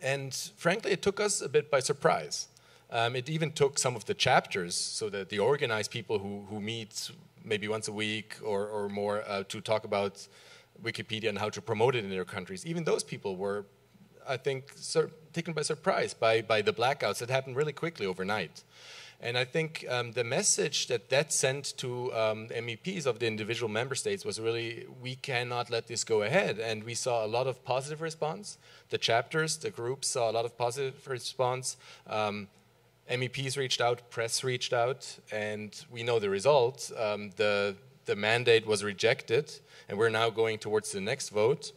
D: and frankly, it took us a bit by surprise. Um, it even took some of the chapters, so that the organized people who, who meet maybe once a week or, or more uh, to talk about Wikipedia and how to promote it in their countries, even those people were I think, sur taken by surprise by, by the blackouts that happened really quickly overnight. And I think um, the message that that sent to um, MEPs of the individual member states was really, we cannot let this go ahead. And we saw a lot of positive response. The chapters, the groups saw a lot of positive response. Um, MEPs reached out, press reached out, and we know the result. Um, the, the mandate was rejected, and we're now going towards the next vote.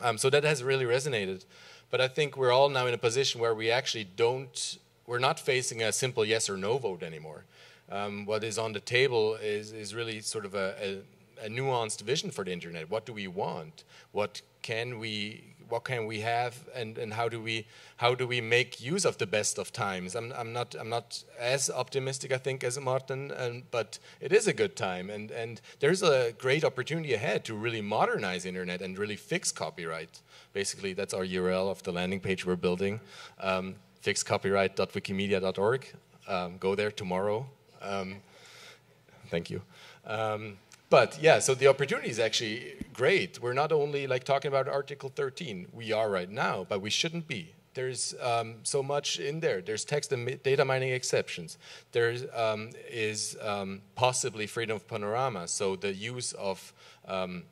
D: Um, so that has really resonated. But I think we're all now in a position where we actually don't, we're not facing a simple yes or no vote anymore. Um, what is on the table is, is really sort of a, a, a nuanced vision for the internet. What do we want? What can we what can we have and, and how do we how do we make use of the best of times? I'm, I'm not I'm not as optimistic I think as Mårten and, but it is a good time. And and there's a great opportunity ahead to really modernize internet and really fix copyright. Basically that's our URL of the landing page we're building. Um, fixcopyright.wikimedia.org um, go there tomorrow. Um, thank you. Um, but yeah, so the opportunity is actually great. We're not only like talking about Article 13, we are right now, but we shouldn't be. There's um, so much in there. There's text and data mining exceptions. There um, is um, possibly freedom of panorama, so the use of um,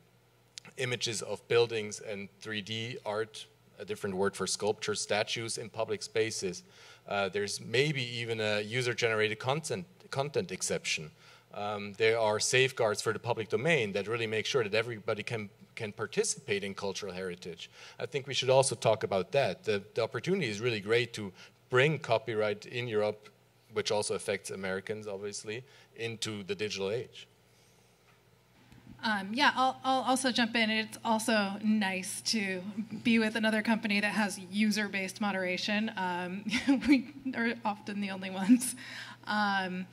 D: images of buildings and 3D art, a different word for sculpture, statues in public spaces. Uh, there's maybe even a user-generated content, content exception um, there are safeguards for the public domain that really make sure that everybody can can participate in cultural heritage. I think we should also talk about that. The, the opportunity is really great to bring copyright in Europe, which also affects Americans, obviously, into the digital age.
E: Um, yeah, I'll, I'll, also jump in. It's also nice to be with another company that has user based moderation. Um, we are often the only ones. Um,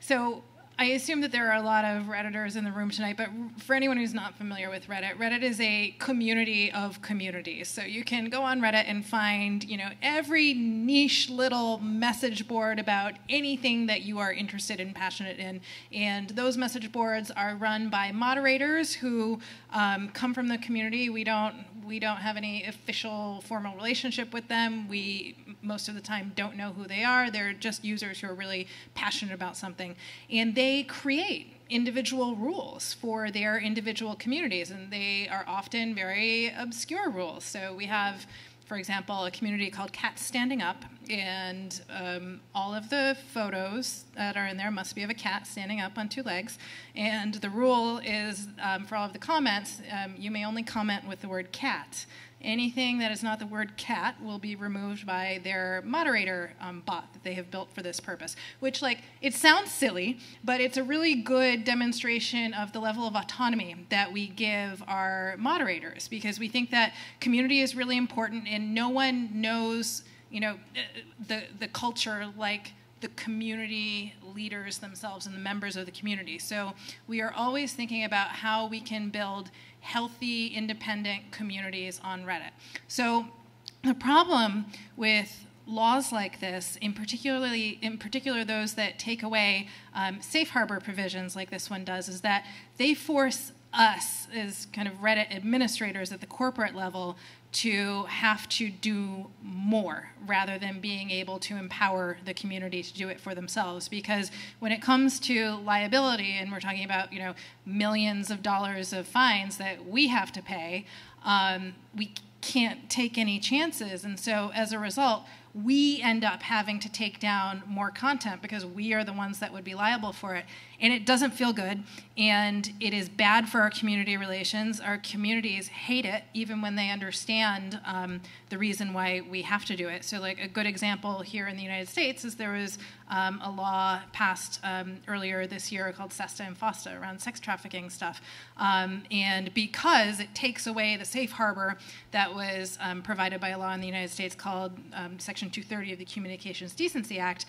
E: so, I assume that there are a lot of Redditors in the room tonight, but for anyone who's not familiar with Reddit, Reddit is a community of communities. So you can go on Reddit and find, you know, every niche little message board about anything that you are interested and passionate in. And those message boards are run by moderators who um, come from the community. We don't we don't have any official formal relationship with them. We most of the time don't know who they are. They're just users who are really passionate about something. And they create individual rules for their individual communities, and they are often very obscure rules. So we have for example, a community called Cats Standing Up, and um, all of the photos that are in there must be of a cat standing up on two legs. And the rule is um, for all of the comments, um, you may only comment with the word cat. Anything that is not the word cat will be removed by their moderator um, bot that they have built for this purpose. Which, like, it sounds silly, but it's a really good demonstration of the level of autonomy that we give our moderators because we think that community is really important and no one knows, you know, the, the culture like the community leaders themselves and the members of the community. So we are always thinking about how we can build healthy, independent communities on Reddit. So the problem with laws like this, in particularly in particular those that take away um, safe harbor provisions like this one does, is that they force us as kind of Reddit administrators at the corporate level to have to do more rather than being able to empower the community to do it for themselves. Because when it comes to liability and we're talking about you know millions of dollars of fines that we have to pay um, we can't take any chances. And so as a result we end up having to take down more content because we are the ones that would be liable for it. And it doesn't feel good, and it is bad for our community relations. Our communities hate it, even when they understand um, the reason why we have to do it. So, like a good example here in the United States is there was um, a law passed um, earlier this year called SESTA and FOSTA around sex trafficking stuff. Um, and because it takes away the safe harbor that was um, provided by a law in the United States called um, Section 230 of the Communications Decency Act,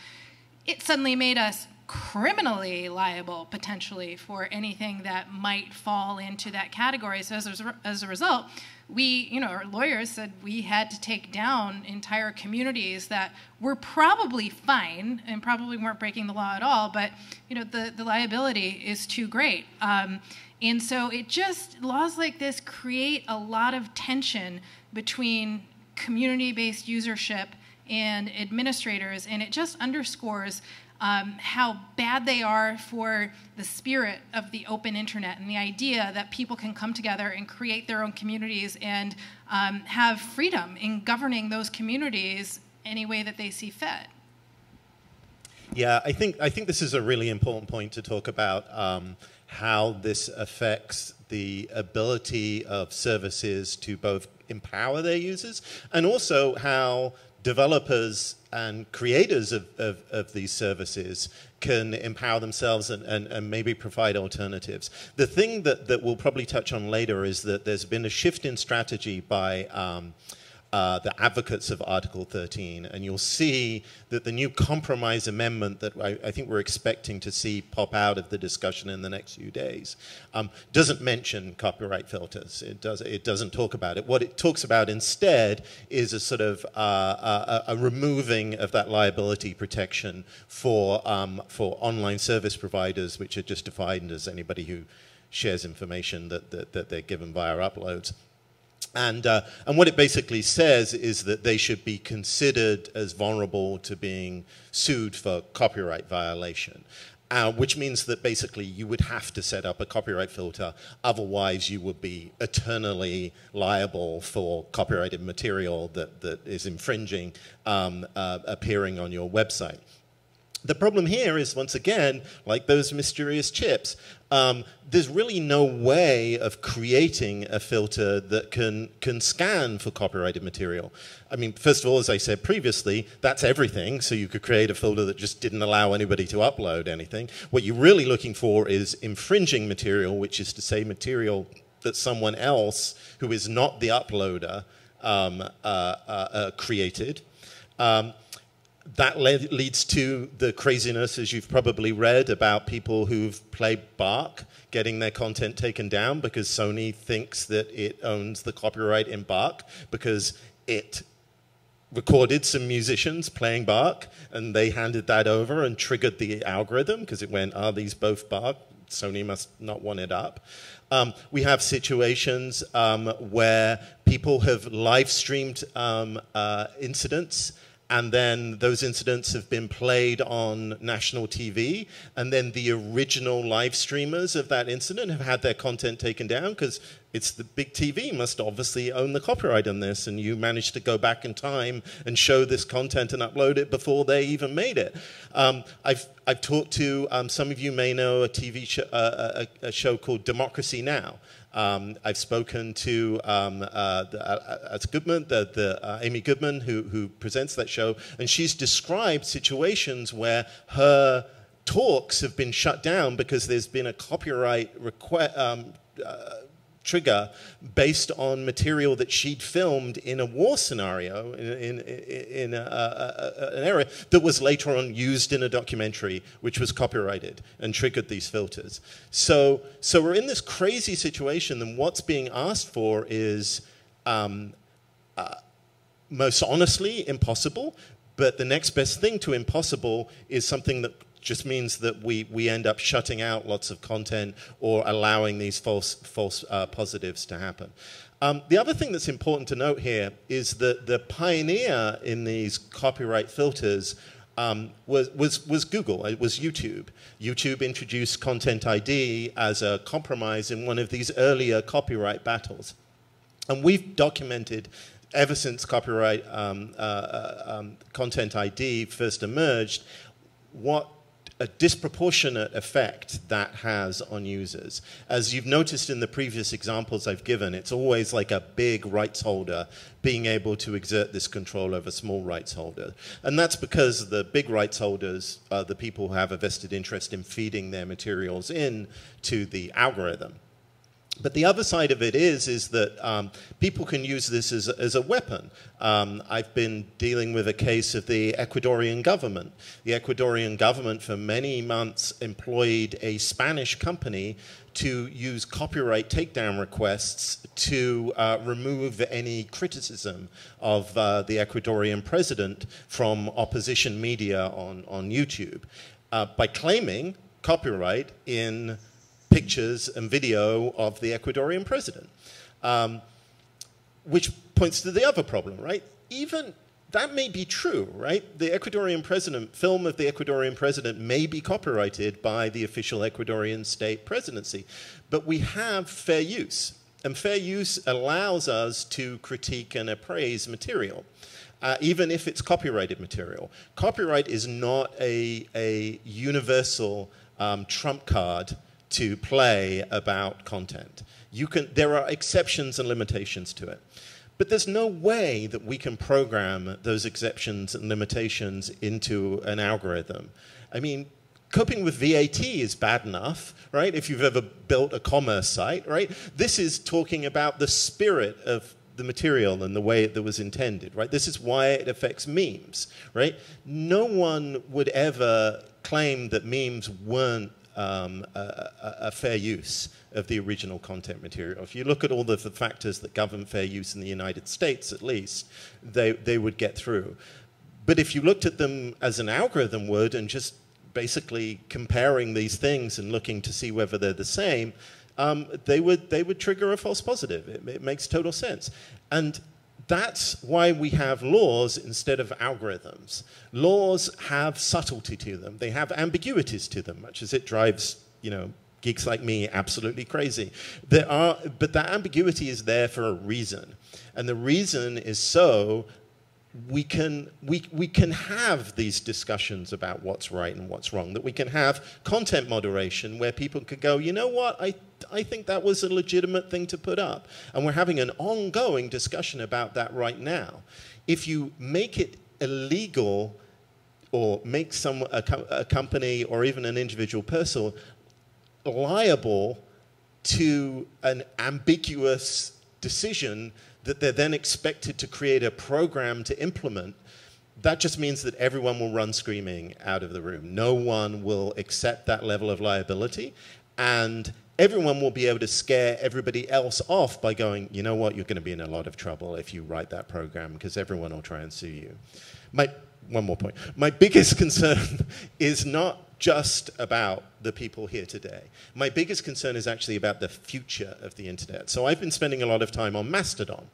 E: it suddenly made us criminally liable potentially for anything that might fall into that category. So as a, as a result, we, you know, our lawyers said we had to take down entire communities that were probably fine and probably weren't breaking the law at all, but you know, the, the liability is too great. Um, and so it just laws like this create a lot of tension between community-based usership and administrators, and it just underscores um, how bad they are for the spirit of the open internet and the idea that people can come together and create their own communities and um, have freedom in governing those communities any way that they see fit.
F: Yeah, I think I think this is a really important point to talk about um, how this affects the ability of services to both empower their users and also how developers and creators of, of, of, these services can empower themselves and, and, and, maybe provide alternatives. The thing that, that we'll probably touch on later is that there's been a shift in strategy by um, uh, the advocates of Article 13, and you'll see that the new compromise amendment that I, I, think we're expecting to see pop out of the discussion in the next few days um, doesn't mention copyright filters. It, does, it doesn't talk about it. What it talks about instead is a sort of uh, a, a, removing of that liability protection for, um, for online service providers, which are just defined as anybody who shares information that, that, that they're given via uploads. And, uh, and what it basically says is that they should be considered as vulnerable to being sued for copyright violation. Uh, which means that basically you would have to set up a copyright filter, otherwise you would be eternally liable for copyrighted material that, that is infringing um, uh, appearing on your website. The problem here is, once again, like those mysterious chips, um, there's really no way of creating a filter that can, can scan for copyrighted material. I mean, first of all, as I said previously, that's everything, so you could create a filter that just didn't allow anybody to upload anything. What you're really looking for is infringing material, which is to say material that someone else who is not the uploader um, uh, uh, uh, created. Um, that leads to the craziness, as you've probably read, about people who've played Bach getting their content taken down because Sony thinks that it owns the copyright in Bach because it recorded some musicians playing Bach and they handed that over and triggered the algorithm because it went, are these both Bach? Sony must not want it up. Um, we have situations um, where people have live streamed um, uh, incidents and then those incidents have been played on national TV, and then the original live streamers of that incident have had their content taken down because it's the big TV must obviously own the copyright on this, and you managed to go back in time and show this content and upload it before they even made it. Um, I've I've talked to um, some of you may know a TV show, uh, a, a show called Democracy Now. Um, I've spoken to um, uh, the, uh, uh Goodman, the, the uh, Amy Goodman, who, who presents that show, and she's described situations where her talks have been shut down because there's been a copyright request. Um, uh, trigger based on material that she'd filmed in a war scenario in, in, in a, a, a, an area that was later on used in a documentary which was copyrighted and triggered these filters. So, so we're in this crazy situation and what's being asked for is um, uh, most honestly impossible but the next best thing to impossible is something that just means that we, we end up shutting out lots of content or allowing these false, false uh, positives to happen. Um, the other thing that's important to note here is that the pioneer in these copyright filters um, was, was, was Google, it was YouTube. YouTube introduced Content ID as a compromise in one of these earlier copyright battles. And we've documented ever since copyright um, uh, uh um, Content ID first emerged what a disproportionate effect that has on users. As you've noticed in the previous examples I've given, it's always like a big rights holder being able to exert this control over small rights holder. And that's because the big rights holders are the people who have a vested interest in feeding their materials in to the algorithm. But the other side of it is, is that um, people can use this as a, as a weapon. Um, I've been dealing with a case of the Ecuadorian government. The Ecuadorian government for many months employed a Spanish company to use copyright takedown requests to uh, remove any criticism of uh, the Ecuadorian president from opposition media on, on YouTube uh, by claiming copyright in pictures and video of the Ecuadorian president. Um, which points to the other problem, right? Even that may be true, right? The Ecuadorian president, film of the Ecuadorian president may be copyrighted by the official Ecuadorian state presidency, but we have fair use. And fair use allows us to critique and appraise material. Uh, even if it's copyrighted material. Copyright is not a, a universal um, trump card to play about content. You can, there are exceptions and limitations to it. But there's no way that we can program those exceptions and limitations into an algorithm. I mean, coping with VAT is bad enough, right? If you've ever built a commerce site, right? This is talking about the spirit of the material and the way that was intended, right? This is why it affects memes, right? No one would ever claim that memes weren't um, a, a, fair use of the original content material. If you look at all the, the factors that govern fair use in the United States, at least, they, they would get through. But if you looked at them as an algorithm would and just basically comparing these things and looking to see whether they're the same, um, they, would, they would trigger a false positive. It, it makes total sense. And that's why we have laws instead of algorithms. Laws have subtlety to them. They have ambiguities to them, much as it drives, you know, geeks like me absolutely crazy. There are, but that ambiguity is there for a reason. And the reason is so we can, we, we can have these discussions about what's right and what's wrong, that we can have content moderation where people could go, you know what, I, I think that was a legitimate thing to put up. And we're having an ongoing discussion about that right now. If you make it illegal or make some, a, a company or even an individual person liable to an ambiguous decision that they're then expected to create a program to implement, that just means that everyone will run screaming out of the room. No one will accept that level of liability, and everyone will be able to scare everybody else off by going, you know what, you're going to be in a lot of trouble if you write that program because everyone will try and sue you. My, one more point. My biggest concern is not just about the people here today. My biggest concern is actually about the future of the internet. So I've been spending a lot of time on Mastodon.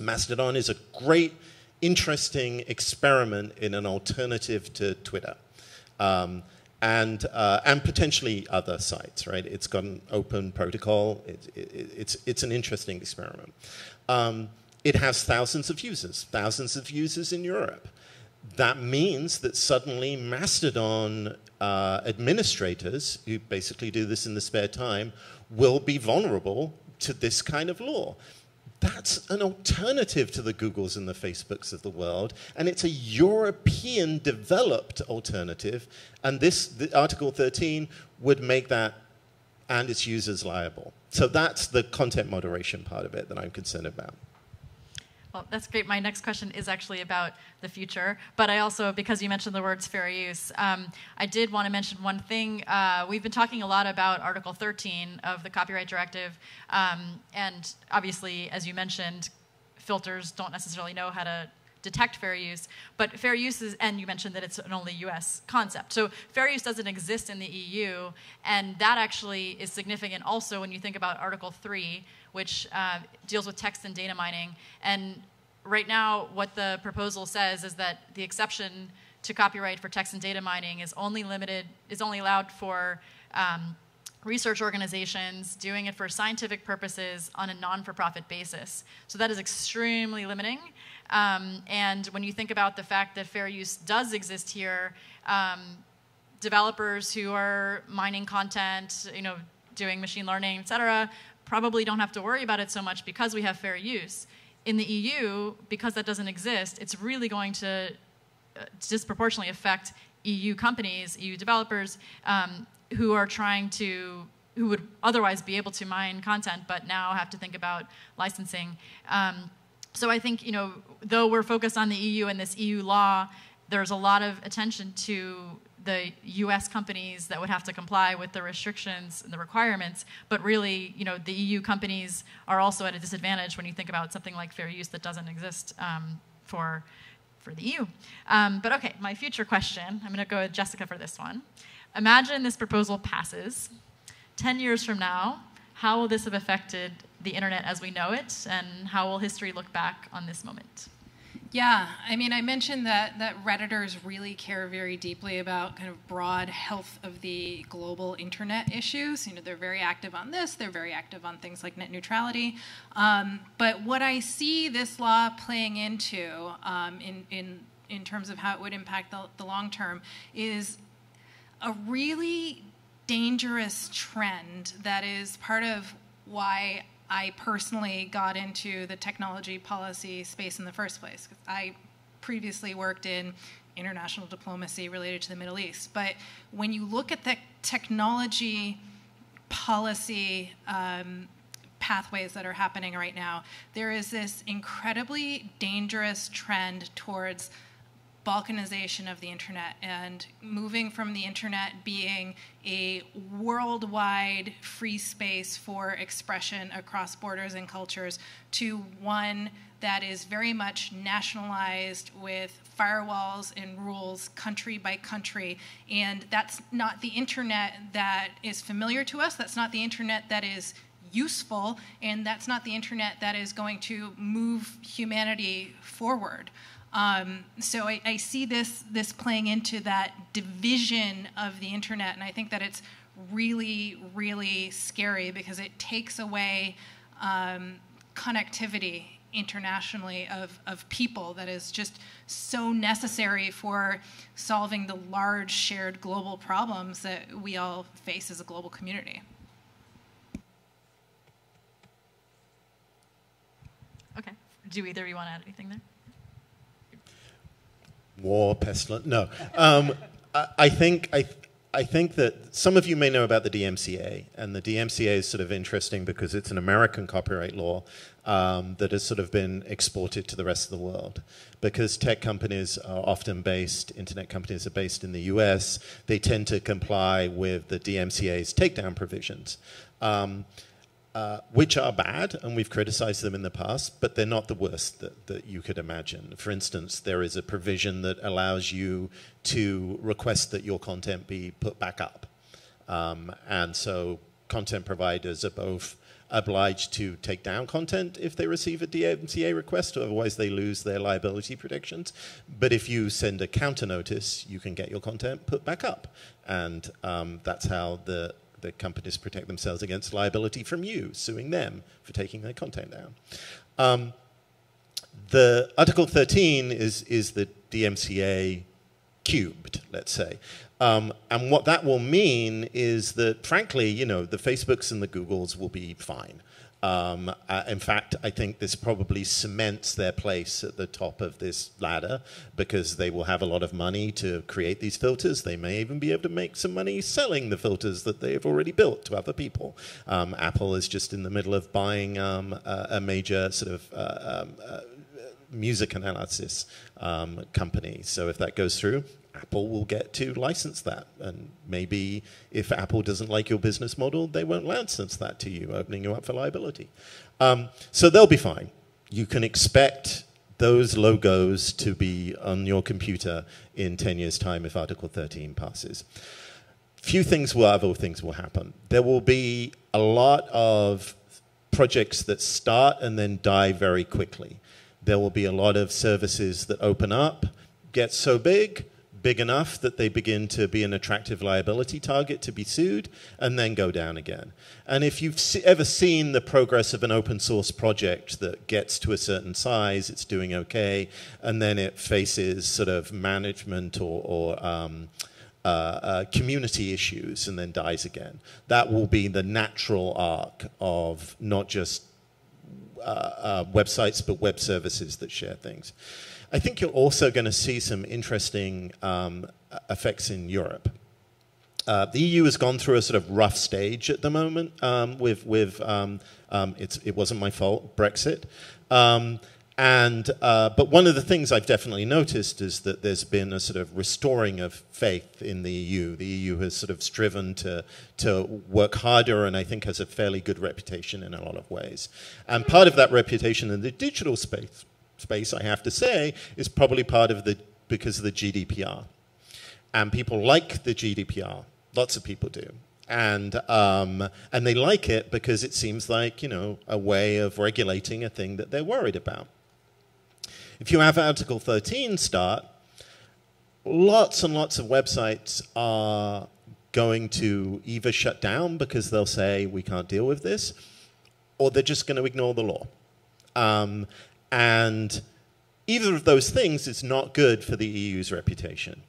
F: Mastodon is a great, interesting experiment in an alternative to Twitter. Um, and, uh, and potentially other sites, right? It's got an open protocol. It, it, it's, it's an interesting experiment. Um, it has thousands of users, thousands of users in Europe. That means that suddenly Mastodon uh, administrators, who basically do this in the spare time, will be vulnerable to this kind of law. That's an alternative to the Googles and the Facebooks of the world, and it's a European developed alternative. And this Article 13 would make that and its users liable. So that's the content moderation part of it that I'm concerned about.
B: Well, that's great. My next question is actually about the future, but I also, because you mentioned the words fair use, um, I did want to mention one thing. Uh, we've been talking a lot about Article 13 of the Copyright Directive, um, and obviously, as you mentioned, filters don't necessarily know how to detect fair use. But fair use is, and you mentioned that it's an only US concept. So fair use doesn't exist in the EU, and that actually is significant also when you think about Article 3, which uh, deals with text and data mining. And right now, what the proposal says is that the exception to copyright for text and data mining is only limited, is only allowed for um, research organizations doing it for scientific purposes on a non-for-profit basis. So that is extremely limiting. Um, and when you think about the fact that fair use does exist here, um, developers who are mining content, you know, doing machine learning, et cetera, probably don't have to worry about it so much because we have fair use. In the EU, because that doesn't exist, it's really going to uh, disproportionately affect EU companies, EU developers, um, who are trying to who would otherwise be able to mine content but now have to think about licensing um, so i think you know though we're focused on the eu and this eu law there's a lot of attention to the us companies that would have to comply with the restrictions and the requirements. But really you know the eu companies are also at a disadvantage when you think about something like fair use that doesn't exist um, for for the eu um, but okay my future question i'm going to go with jessica for this one. Imagine this proposal passes. 10 years from now, how will this have affected the internet as we know it, and how will history look back on this moment?
E: Yeah, I mean, I mentioned that that redditors really care very deeply about kind of broad health of the global internet issues. You know, they're very active on this. They're very active on things like net neutrality. Um, but what I see this law playing into um, in in in terms of how it would impact the, the long term is a really dangerous trend that is part of why I personally got into the technology policy space in the first place. I previously worked in international diplomacy related to the Middle East. But when you look at the technology policy um, pathways that are happening right now, there is this incredibly dangerous trend towards balkanization of the internet and moving from the internet being a worldwide free space for expression across borders and cultures to one that is very much nationalized with firewalls and rules country by country. And that's not the internet that is familiar to us, that's not the internet that is useful, and that's not the internet that is going to move humanity forward. Um, so I, I, see this this playing into that division of the internet, and I think that it's really really scary because it takes away um, connectivity internationally of, of people that is just so necessary for solving the large shared global problems that we all face as a global community.
B: Okay. Do either of you want to add anything there?
F: War, pestilence. No, um, I, I, think I, I think that some of you may know about the DMCA, and the DMCA is sort of interesting because it's an American copyright law um, that has sort of been exported to the rest of the world. Because tech companies are often based, internet companies are based in the US, they tend to comply with the DMCA's takedown provisions. Um, uh, which are bad, and we've criticized them in the past, but they're not the worst that, that you could imagine. For instance, there is a provision that allows you to request that your content be put back up. Um, and so content providers are both obliged to take down content if they receive a DMCA request, otherwise they lose their liability protections. But if you send a counter notice, you can get your content put back up. And um, that's how the the companies protect themselves against liability from you, suing them for taking their content down. Um, the Article 13 is, is the DMCA cubed, let's say. Um, and what that will mean is that, frankly, you know, the Facebooks and the Googles will be fine. Um, uh, in fact, I think this probably cements their place at the top of this ladder because they will have a lot of money to create these filters. They may even be able to make some money selling the filters that they've already built to other people. Um, Apple is just in the middle of buying um, a, a, major sort of uh, um, uh, music analysis um, company. So if that goes through, Apple will get to license that. And maybe if Apple doesn't like your business model, they won't license that to you, opening you up for liability. Um, so they'll be fine. You can expect those logos to be on your computer in 10 years' time if Article 13 passes. Few things will, other things will happen. There will be a lot of projects that start and then die very quickly. There will be a lot of services that open up, get so big, big enough that they begin to be an attractive liability target to be sued and then go down again. And if you've ever seen the progress of an open source project that gets to a certain size, it's doing okay, and then it faces sort of management or, or um, uh, uh, community issues and then dies again. That will be the natural arc of not just uh, uh websites, but web services that share things. I think you're also going to see some interesting um, effects in Europe. Uh, the EU has gone through a sort of rough stage at the moment um, with, with um, um, it wasn't my fault, Brexit. Um, and, uh, but one of the things I've definitely noticed is that there's been a sort of restoring of faith in the EU. The EU has sort of striven to, to work harder and I think has a fairly good reputation in a lot of ways. And part of that reputation in the digital space space, I have to say, is probably part of the because of the GDPR. And people like the GDPR. Lots of people do. And, um, and they like it because it seems like, you know, a way of regulating a thing that they're worried about. If you have Article 13 start, lots and lots of websites are going to either shut down because they'll say we can't deal with this, or they're just going to ignore the law. Um, and either of those things is not good for the EU's reputation.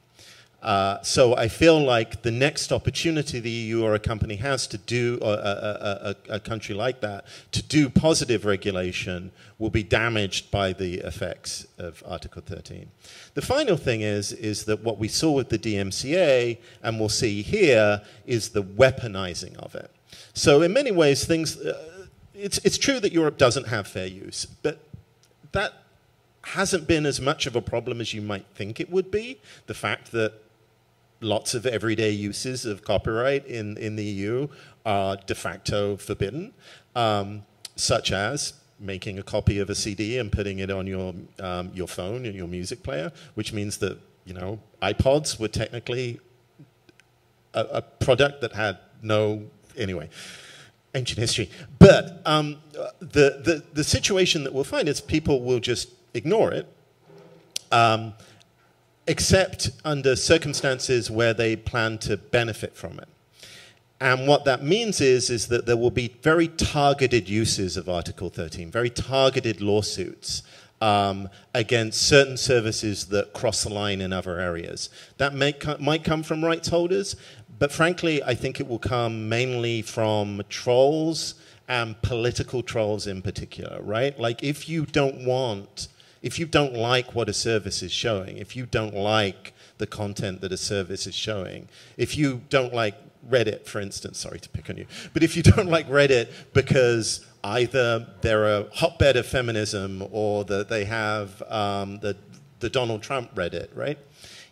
F: Uh, so I feel like the next opportunity the EU or a company has to do, a, a, a, a, country like that, to do positive regulation will be damaged by the effects of Article 13. The final thing is, is that what we saw with the DMCA, and we'll see here, is the weaponizing of it. So in many ways, things, uh, it's, it's true that Europe doesn't have fair use, but that hasn't been as much of a problem as you might think it would be. The fact that lots of everyday uses of copyright in, in the EU are de facto forbidden, um, such as making a copy of a CD and putting it on your, um, your phone and your music player, which means that, you know, iPods were technically a, a product that had no, anyway ancient history. But um, the, the, the situation that we'll find is people will just ignore it, um, except under circumstances where they plan to benefit from it. And what that means is, is that there will be very targeted uses of Article 13, very targeted lawsuits um, against certain services that cross the line in other areas. That may, might come from rights holders, but frankly, I think it will come mainly from trolls and political trolls in particular, right? Like if you don't want, if you don't like what a service is showing, if you don't like the content that a service is showing, if you don't like Reddit, for instance, sorry to pick on you, but if you don't like Reddit because either they're a hotbed of feminism or that they have um, the, the Donald Trump Reddit, right?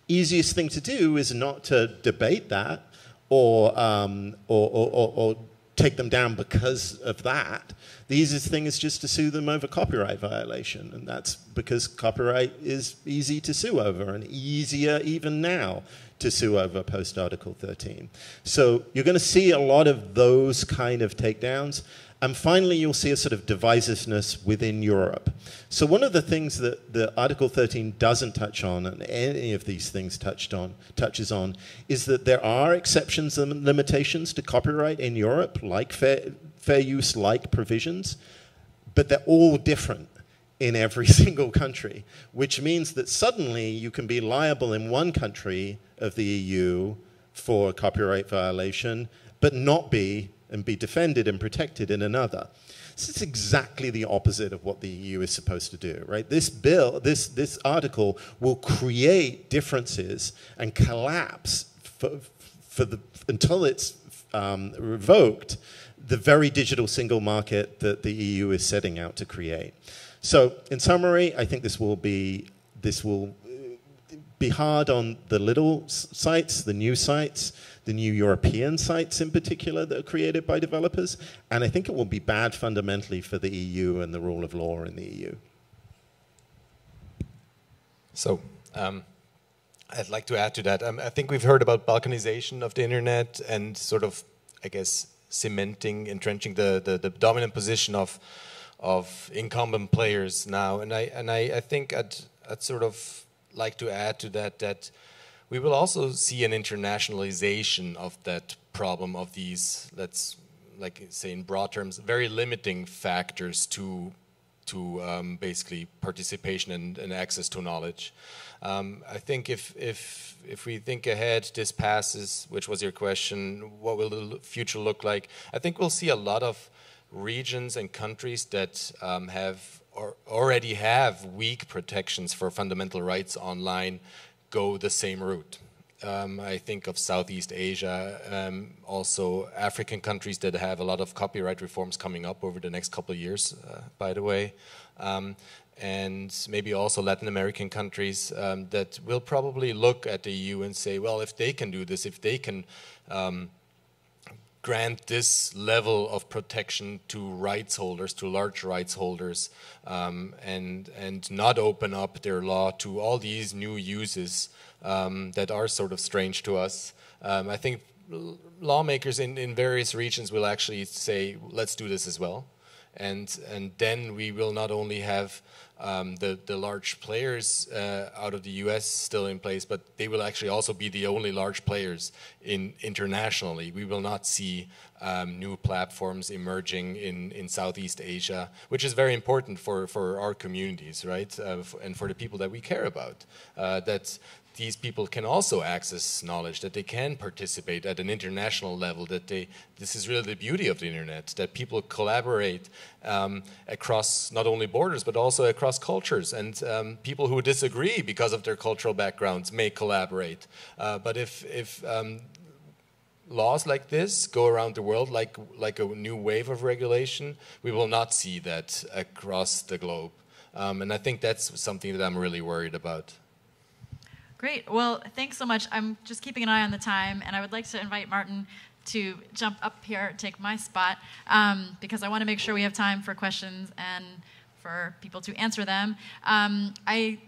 F: Easiest thing to do is not to debate that or, um, or, or, or, or take them down because of that. The easiest thing is just to sue them over copyright violation, and that's because copyright is easy to sue over and easier even now to sue over post Article 13. So you're going to see a lot of those kind of takedowns. And finally, you'll see a sort of divisiveness within Europe. So one of the things that the Article 13 doesn't touch on, and any of these things touched on, touches on, is that there are exceptions and limitations to copyright in Europe, like fair, fair use like provisions, but they're all different in every single country, which means that suddenly you can be liable in one country of the EU for copyright violation, but not be and be defended and protected in another. This is exactly the opposite of what the EU is supposed to do, right? This bill, this, this article will create differences and collapse for, for the, until it's um, revoked the very digital single market that the EU is setting out to create. So, in summary, I think this will be this will be hard on the little sites, the new sites, the new European sites in particular that are created by developers. And I think it will be bad fundamentally for the EU and the rule of law in the EU.
D: So, um, I'd like to add to that. Um, I think we've heard about balkanization of the internet and sort of, I guess, cementing, entrenching the, the, the dominant position of of incumbent players now. And I and I, I think I'd, I'd sort of like to add to that that we will also see an internationalization of that problem of these, let's like say in broad terms, very limiting factors to to um, basically participation and, and, access to knowledge. Um, I think if if if we think ahead, this passes, which was your question, what will the future look like? I think we'll see a lot of regions and countries that um, have or already have weak protections for fundamental rights online go the same route. Um, I think of Southeast Asia, um, also African countries that have a lot of copyright reforms coming up over the next couple of years, uh, by the way. Um, and maybe also Latin American countries um, that will probably look at the EU and say, well, if they can do this, if they can um, grant this level of protection to rights holders, to large rights holders, um, and and not open up their law to all these new uses um, that are sort of strange to us. Um, I think lawmakers in, in various regions will actually say, let's do this as well. And, and then we will not only have um, the, the large players uh, out of the US still in place, but they will actually also be the only large players in internationally. We will not see um, new platforms emerging in, in Southeast Asia, which is very important for, for our communities, right? Uh, and for the people that we care about. Uh, that these people can also access knowledge, that they can participate at an international level, that they, this is really the beauty of the internet, that people collaborate um, across not only borders, but also across cultures. And um, people who disagree because of their cultural backgrounds may collaborate. Uh, but if, if um, laws like this go around the world like, like a new wave of regulation, we will not see that across the globe. Um, and I think that's something that I'm really worried about.
B: Great. Well, thanks so much. I'm just keeping an eye on the time, and I would like to invite Mårten to jump up here, take my spot, um, because I want to make sure we have time for questions and for people to answer them. Um, I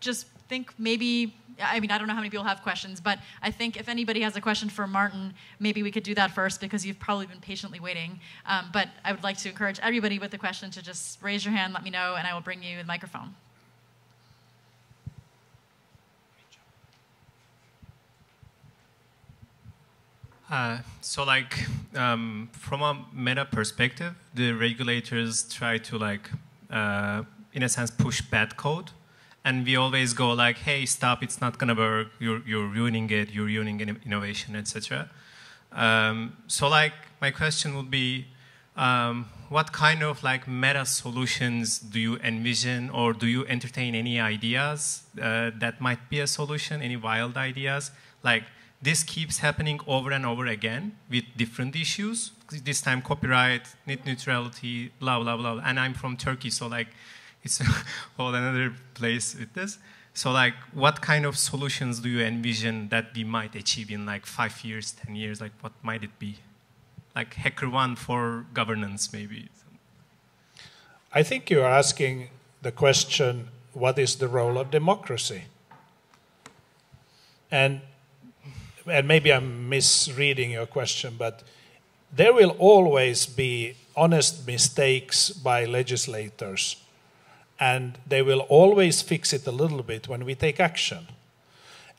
B: just think maybe, I mean, I don't know how many people have questions, but I think if anybody has a question for Mårten, maybe we could do that first because you've probably been patiently waiting. Um, but I would like to encourage everybody with a question to just raise your hand, let me know, and I will bring you the microphone.
G: Uh, so like um, from a meta perspective, the regulators try to like, uh, in a sense, push bad code, and we always go like, "Hey, stop! It's not gonna work. You're you're ruining it. You're ruining innovation, etc." Um, so like, my question would be, um, what kind of like meta solutions do you envision, or do you entertain any ideas uh, that might be a solution? Any wild ideas, like? This keeps happening over and over again with different issues. This time copyright, net neutrality, blah, blah, blah. And I'm from Turkey, so like it's a whole another place with this. So like what kind of solutions do you envision that we might achieve in like five years, 10 years? Like what might it be? Like HackerOne for governance maybe?
C: I think you're asking the question, what is the role of democracy? And and maybe I'm misreading your question, but there will always be honest mistakes by legislators, and they will always fix it a little bit when we take action.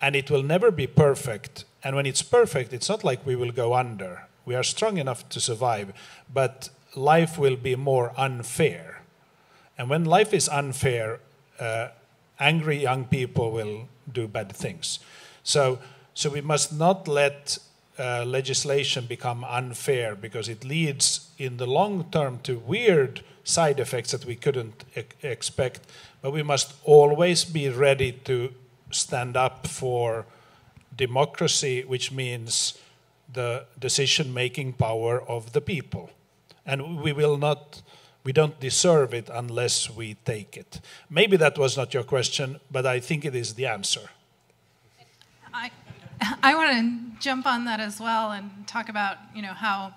C: And it will never be perfect. And when it's perfect, it's not like we will go under. We are strong enough to survive, but life will be more unfair. And when life is unfair, uh, angry young people will do bad things. So so we must not let uh, legislation become unfair because it leads in the long term to weird side effects that we couldn't e expect. But we must always be ready to stand up for democracy, which means the decision making power of the people. And we will not, we don't deserve it unless we take it. Maybe that was not your question, but I think it is the answer.
E: I, want to jump on that as well and talk about you know how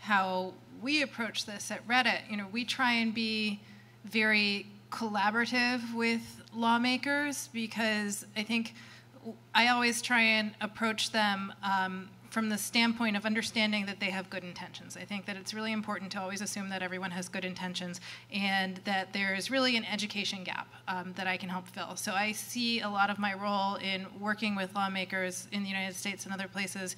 E: how we approach this at Reddit. You know, we try and be very collaborative with lawmakers because I think I always try and approach them um, from the standpoint of understanding that they have good intentions. I think that it's really important to always assume that everyone has good intentions and that there is really an education gap um, that I can help fill. So I see a lot of my role in working with lawmakers in the United States and other places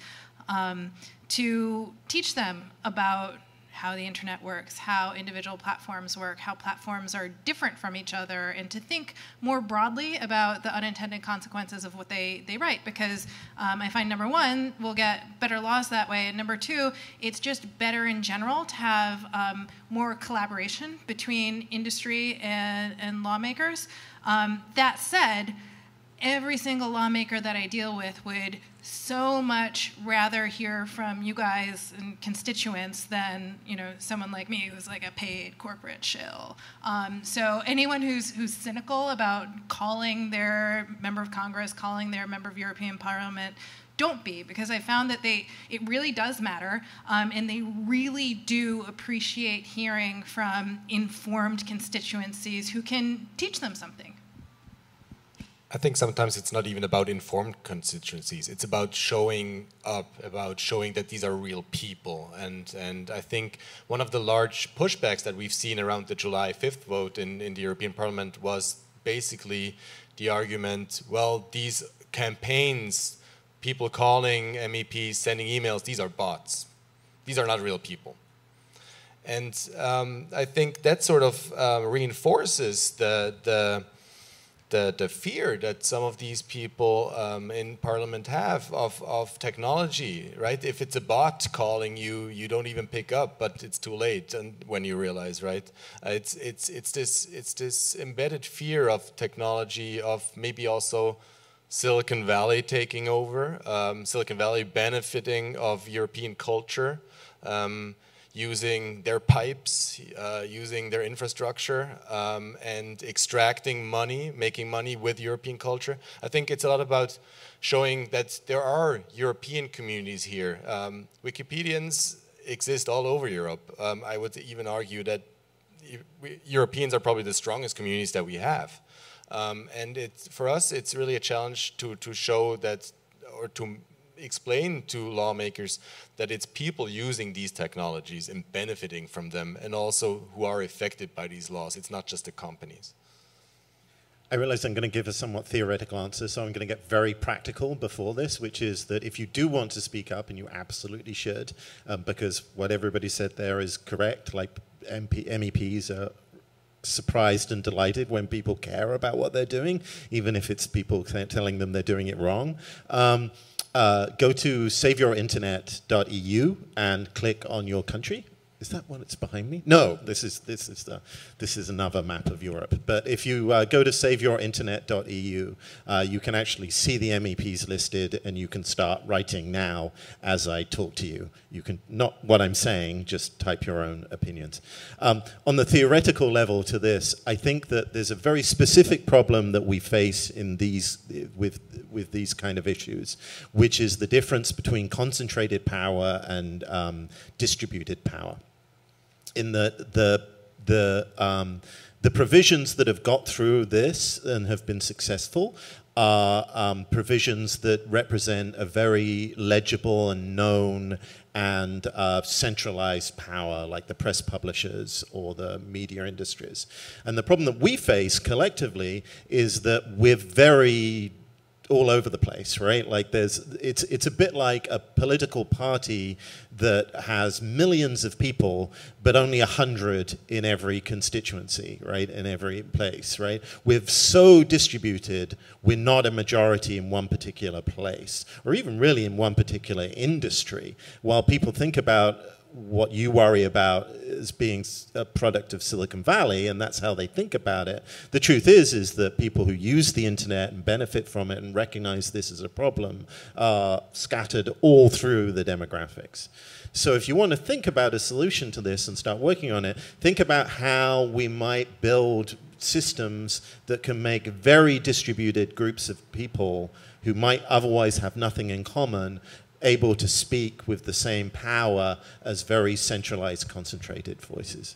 E: um, to teach them about how the internet works, how individual platforms work, how platforms are different from each other, and to think more broadly about the unintended consequences of what they, they write. Because um, I find number one, we'll get better laws that way, and number two, it's just better in general to have um, more collaboration between industry and, and lawmakers. Um, that said, every single lawmaker that I deal with would so much rather hear from you guys and constituents than you know someone like me who's like a paid corporate shill. Um, so anyone who's who's cynical about calling their member of Congress, calling their member of European Parliament, don't be because I found that they it really does matter um, and they really do appreciate hearing from informed constituencies who can teach them something.
D: I think sometimes it's not even about informed constituencies. It's about showing up, about showing that these are real people. And, and I think one of the large pushbacks that we've seen around the July 5th vote in, in the European Parliament was basically the argument well, these campaigns, people calling MEPs, sending emails, these are bots. These are not real people. And um, I think that sort of uh, reinforces the, the the, the fear that some of these people um, in parliament have of, of technology, right? If it's a bot calling you, you don't even pick up, but it's too late and when you realize, right? Uh, it's, it's, it's, this, it's this embedded fear of technology, of maybe also Silicon Valley taking over, um, Silicon Valley benefiting of European culture. Um, using their pipes, uh, using their infrastructure, um, and extracting money, making money with European culture. I think it's a lot about showing that there are European communities here. Um, Wikipedians exist all over Europe. Um, I would even argue that Europeans are probably the strongest communities that we have. Um, and for us, it's really a challenge to, to show that, or to explain to lawmakers that it's people using these technologies and benefiting from them and also who are affected by these laws. It's not just the companies.
F: I realize I'm going to give a somewhat theoretical answer, so I'm going to get very practical before this, which is that if you do want to speak up, and you absolutely should, um, because what everybody said there is correct, like MP, MEPs are surprised and delighted when people care about what they're doing, even if it's people telling them they're doing it wrong. Um, uh, go to saveyourinternet.eu and click on your country is that what it's behind me? No, this is this is the this is another map of Europe. But if you uh, go to saveyourinternet.eu, uh, you can actually see the MEPs listed, and you can start writing now as I talk to you. You can not what I'm saying, just type your own opinions. Um, on the theoretical level to this, I think that there's a very specific problem that we face in these with with these kind of issues, which is the difference between concentrated power and um, distributed power in the the the um, the provisions that have got through this and have been successful are um, provisions that represent a very legible and known and uh, centralized power, like the press publishers or the media industries. And the problem that we face collectively is that we're very all over the place, right? Like there's, it's, it's a bit like a political party that has millions of people, but only a hundred in every constituency, right? In every place, right? We're so distributed, we're not a majority in one particular place, or even really in one particular industry. While people think about what you worry about as being a product of Silicon Valley, and that's how they think about it. The truth is, is that people who use the internet and benefit from it and recognize this as a problem are scattered all through the demographics. So if you want to think about a solution to this and start working on it, think about how we might build systems that can make very distributed groups of people who might otherwise have nothing in common able to speak with the same power as very centralized, concentrated voices.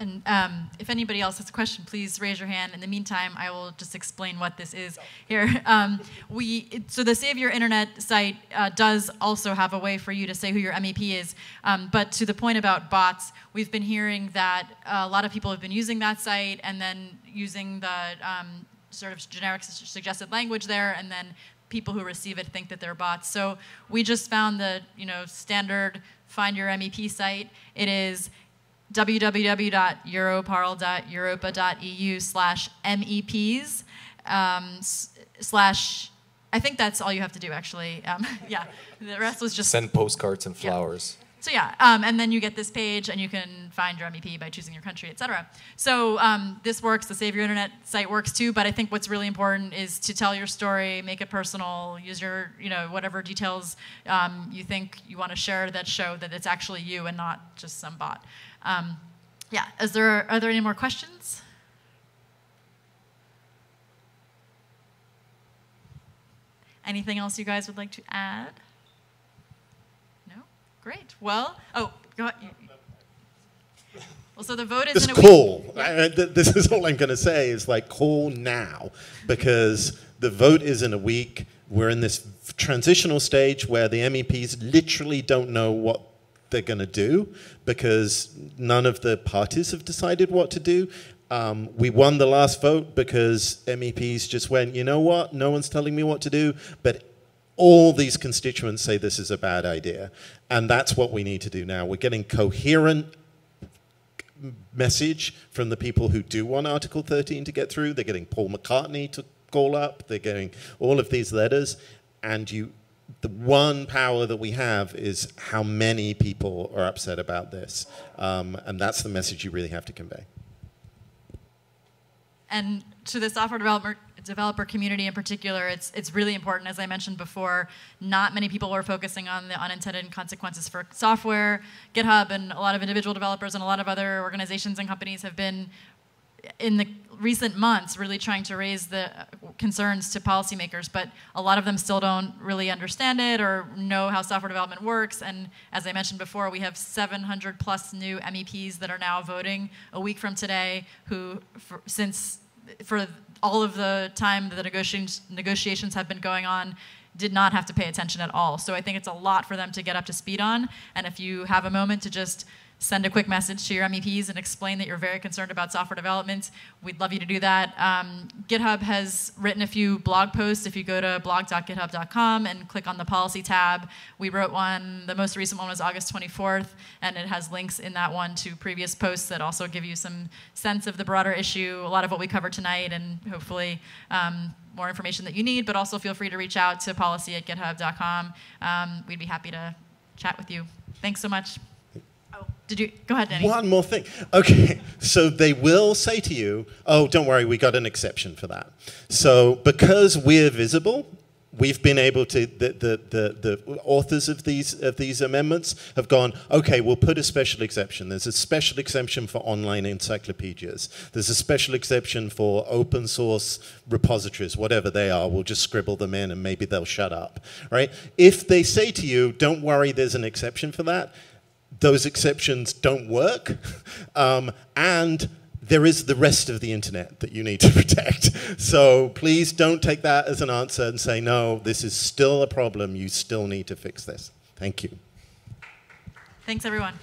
B: And um, if anybody else has a question, please raise your hand. In the meantime, I will just explain what this is here. Um, we so the Save Your Internet site uh, does also have a way for you to say who your MEP is. Um, but to the point about bots, we've been hearing that a lot of people have been using that site and then using the um, sort of generic suggested language there, and then people who receive it think that they're bots. So we just found the you know standard find your MEP site. It is www.europarl.europa.eu slash MEPs um, slash, I think that's all you have to do actually. Um, yeah, the rest was just.
D: Send postcards and flowers.
B: So yeah, um, and then you get this page, and you can find your MEP by choosing your country, etc. So um, this works. The Save Your Internet site works too. But I think what's really important is to tell your story, make it personal, use your, you know, whatever details um, you think you want to share that show that it's actually you and not just some bot. Um, yeah, is there, are there any more questions? Anything else you guys would like to add? Great. Well, oh, go ahead. Well, so the vote is
F: Just
B: in a
F: call.
B: week.
F: Uh, this is all I'm going to say is like call now because the vote is in a week. We're in this transitional stage where the MEPs literally don't know what they're going to do because none of the parties have decided what to do. Um, we won the last vote because MEPs just went, you know what, no one's telling me what to do, but all these constituents say this is a bad idea. And that's what we need to do now. We're getting coherent message from the people who do want Article 13 to get through. They're getting Paul McCartney to call up. They're getting all of these letters. And you, the one power that we have is how many people are upset about this. Um, and that's the message you really have to convey.
B: and to the software developer developer community in particular, it's it's really important. As I mentioned before, not many people are focusing on the unintended consequences for software. GitHub and a lot of individual developers and a lot of other organizations and companies have been in the recent months really trying to raise the concerns to policymakers, but a lot of them still don't really understand it or know how software development works. And as I mentioned before, we have 700 plus new MEPs that are now voting a week from today who, for, since for all of the time that the negotiations, negotiations have been going on, did not have to pay attention at all. So I think it's a lot for them to get up to speed on. And if you have a moment to just send a quick message to your MEPs and explain that you're very concerned about software development, we'd love you to do that. Um, GitHub has written a few blog posts. If you go to blog.github.com and click on the policy tab, we wrote one. The most recent one was August 24th, and it has links in that one to previous posts that also give you some sense of the broader issue, a lot of what we covered tonight, and hopefully um, more information that you need. But also feel free to reach out to policy at github.com. Um, we'd be happy to chat with you. Thanks so much. Did you go ahead, Danny?
F: One more thing. Okay, so they will say to you, oh, don't worry, we got an exception for that. So because we're visible, we've been able to, the, the, the, the authors of these, of these amendments have gone, okay, we'll put a special exception. There's a special exemption for online encyclopedias. There's a special exception for open source repositories, whatever they are. We'll just scribble them in and maybe they'll shut up, right? If they say to you, don't worry, there's an exception for that, those exceptions don't work, um, and there is the rest of the internet that you need to protect. So please don't take that as an answer and say, no, this is still a problem. You still need to fix this. Thank you.
B: Thanks, everyone.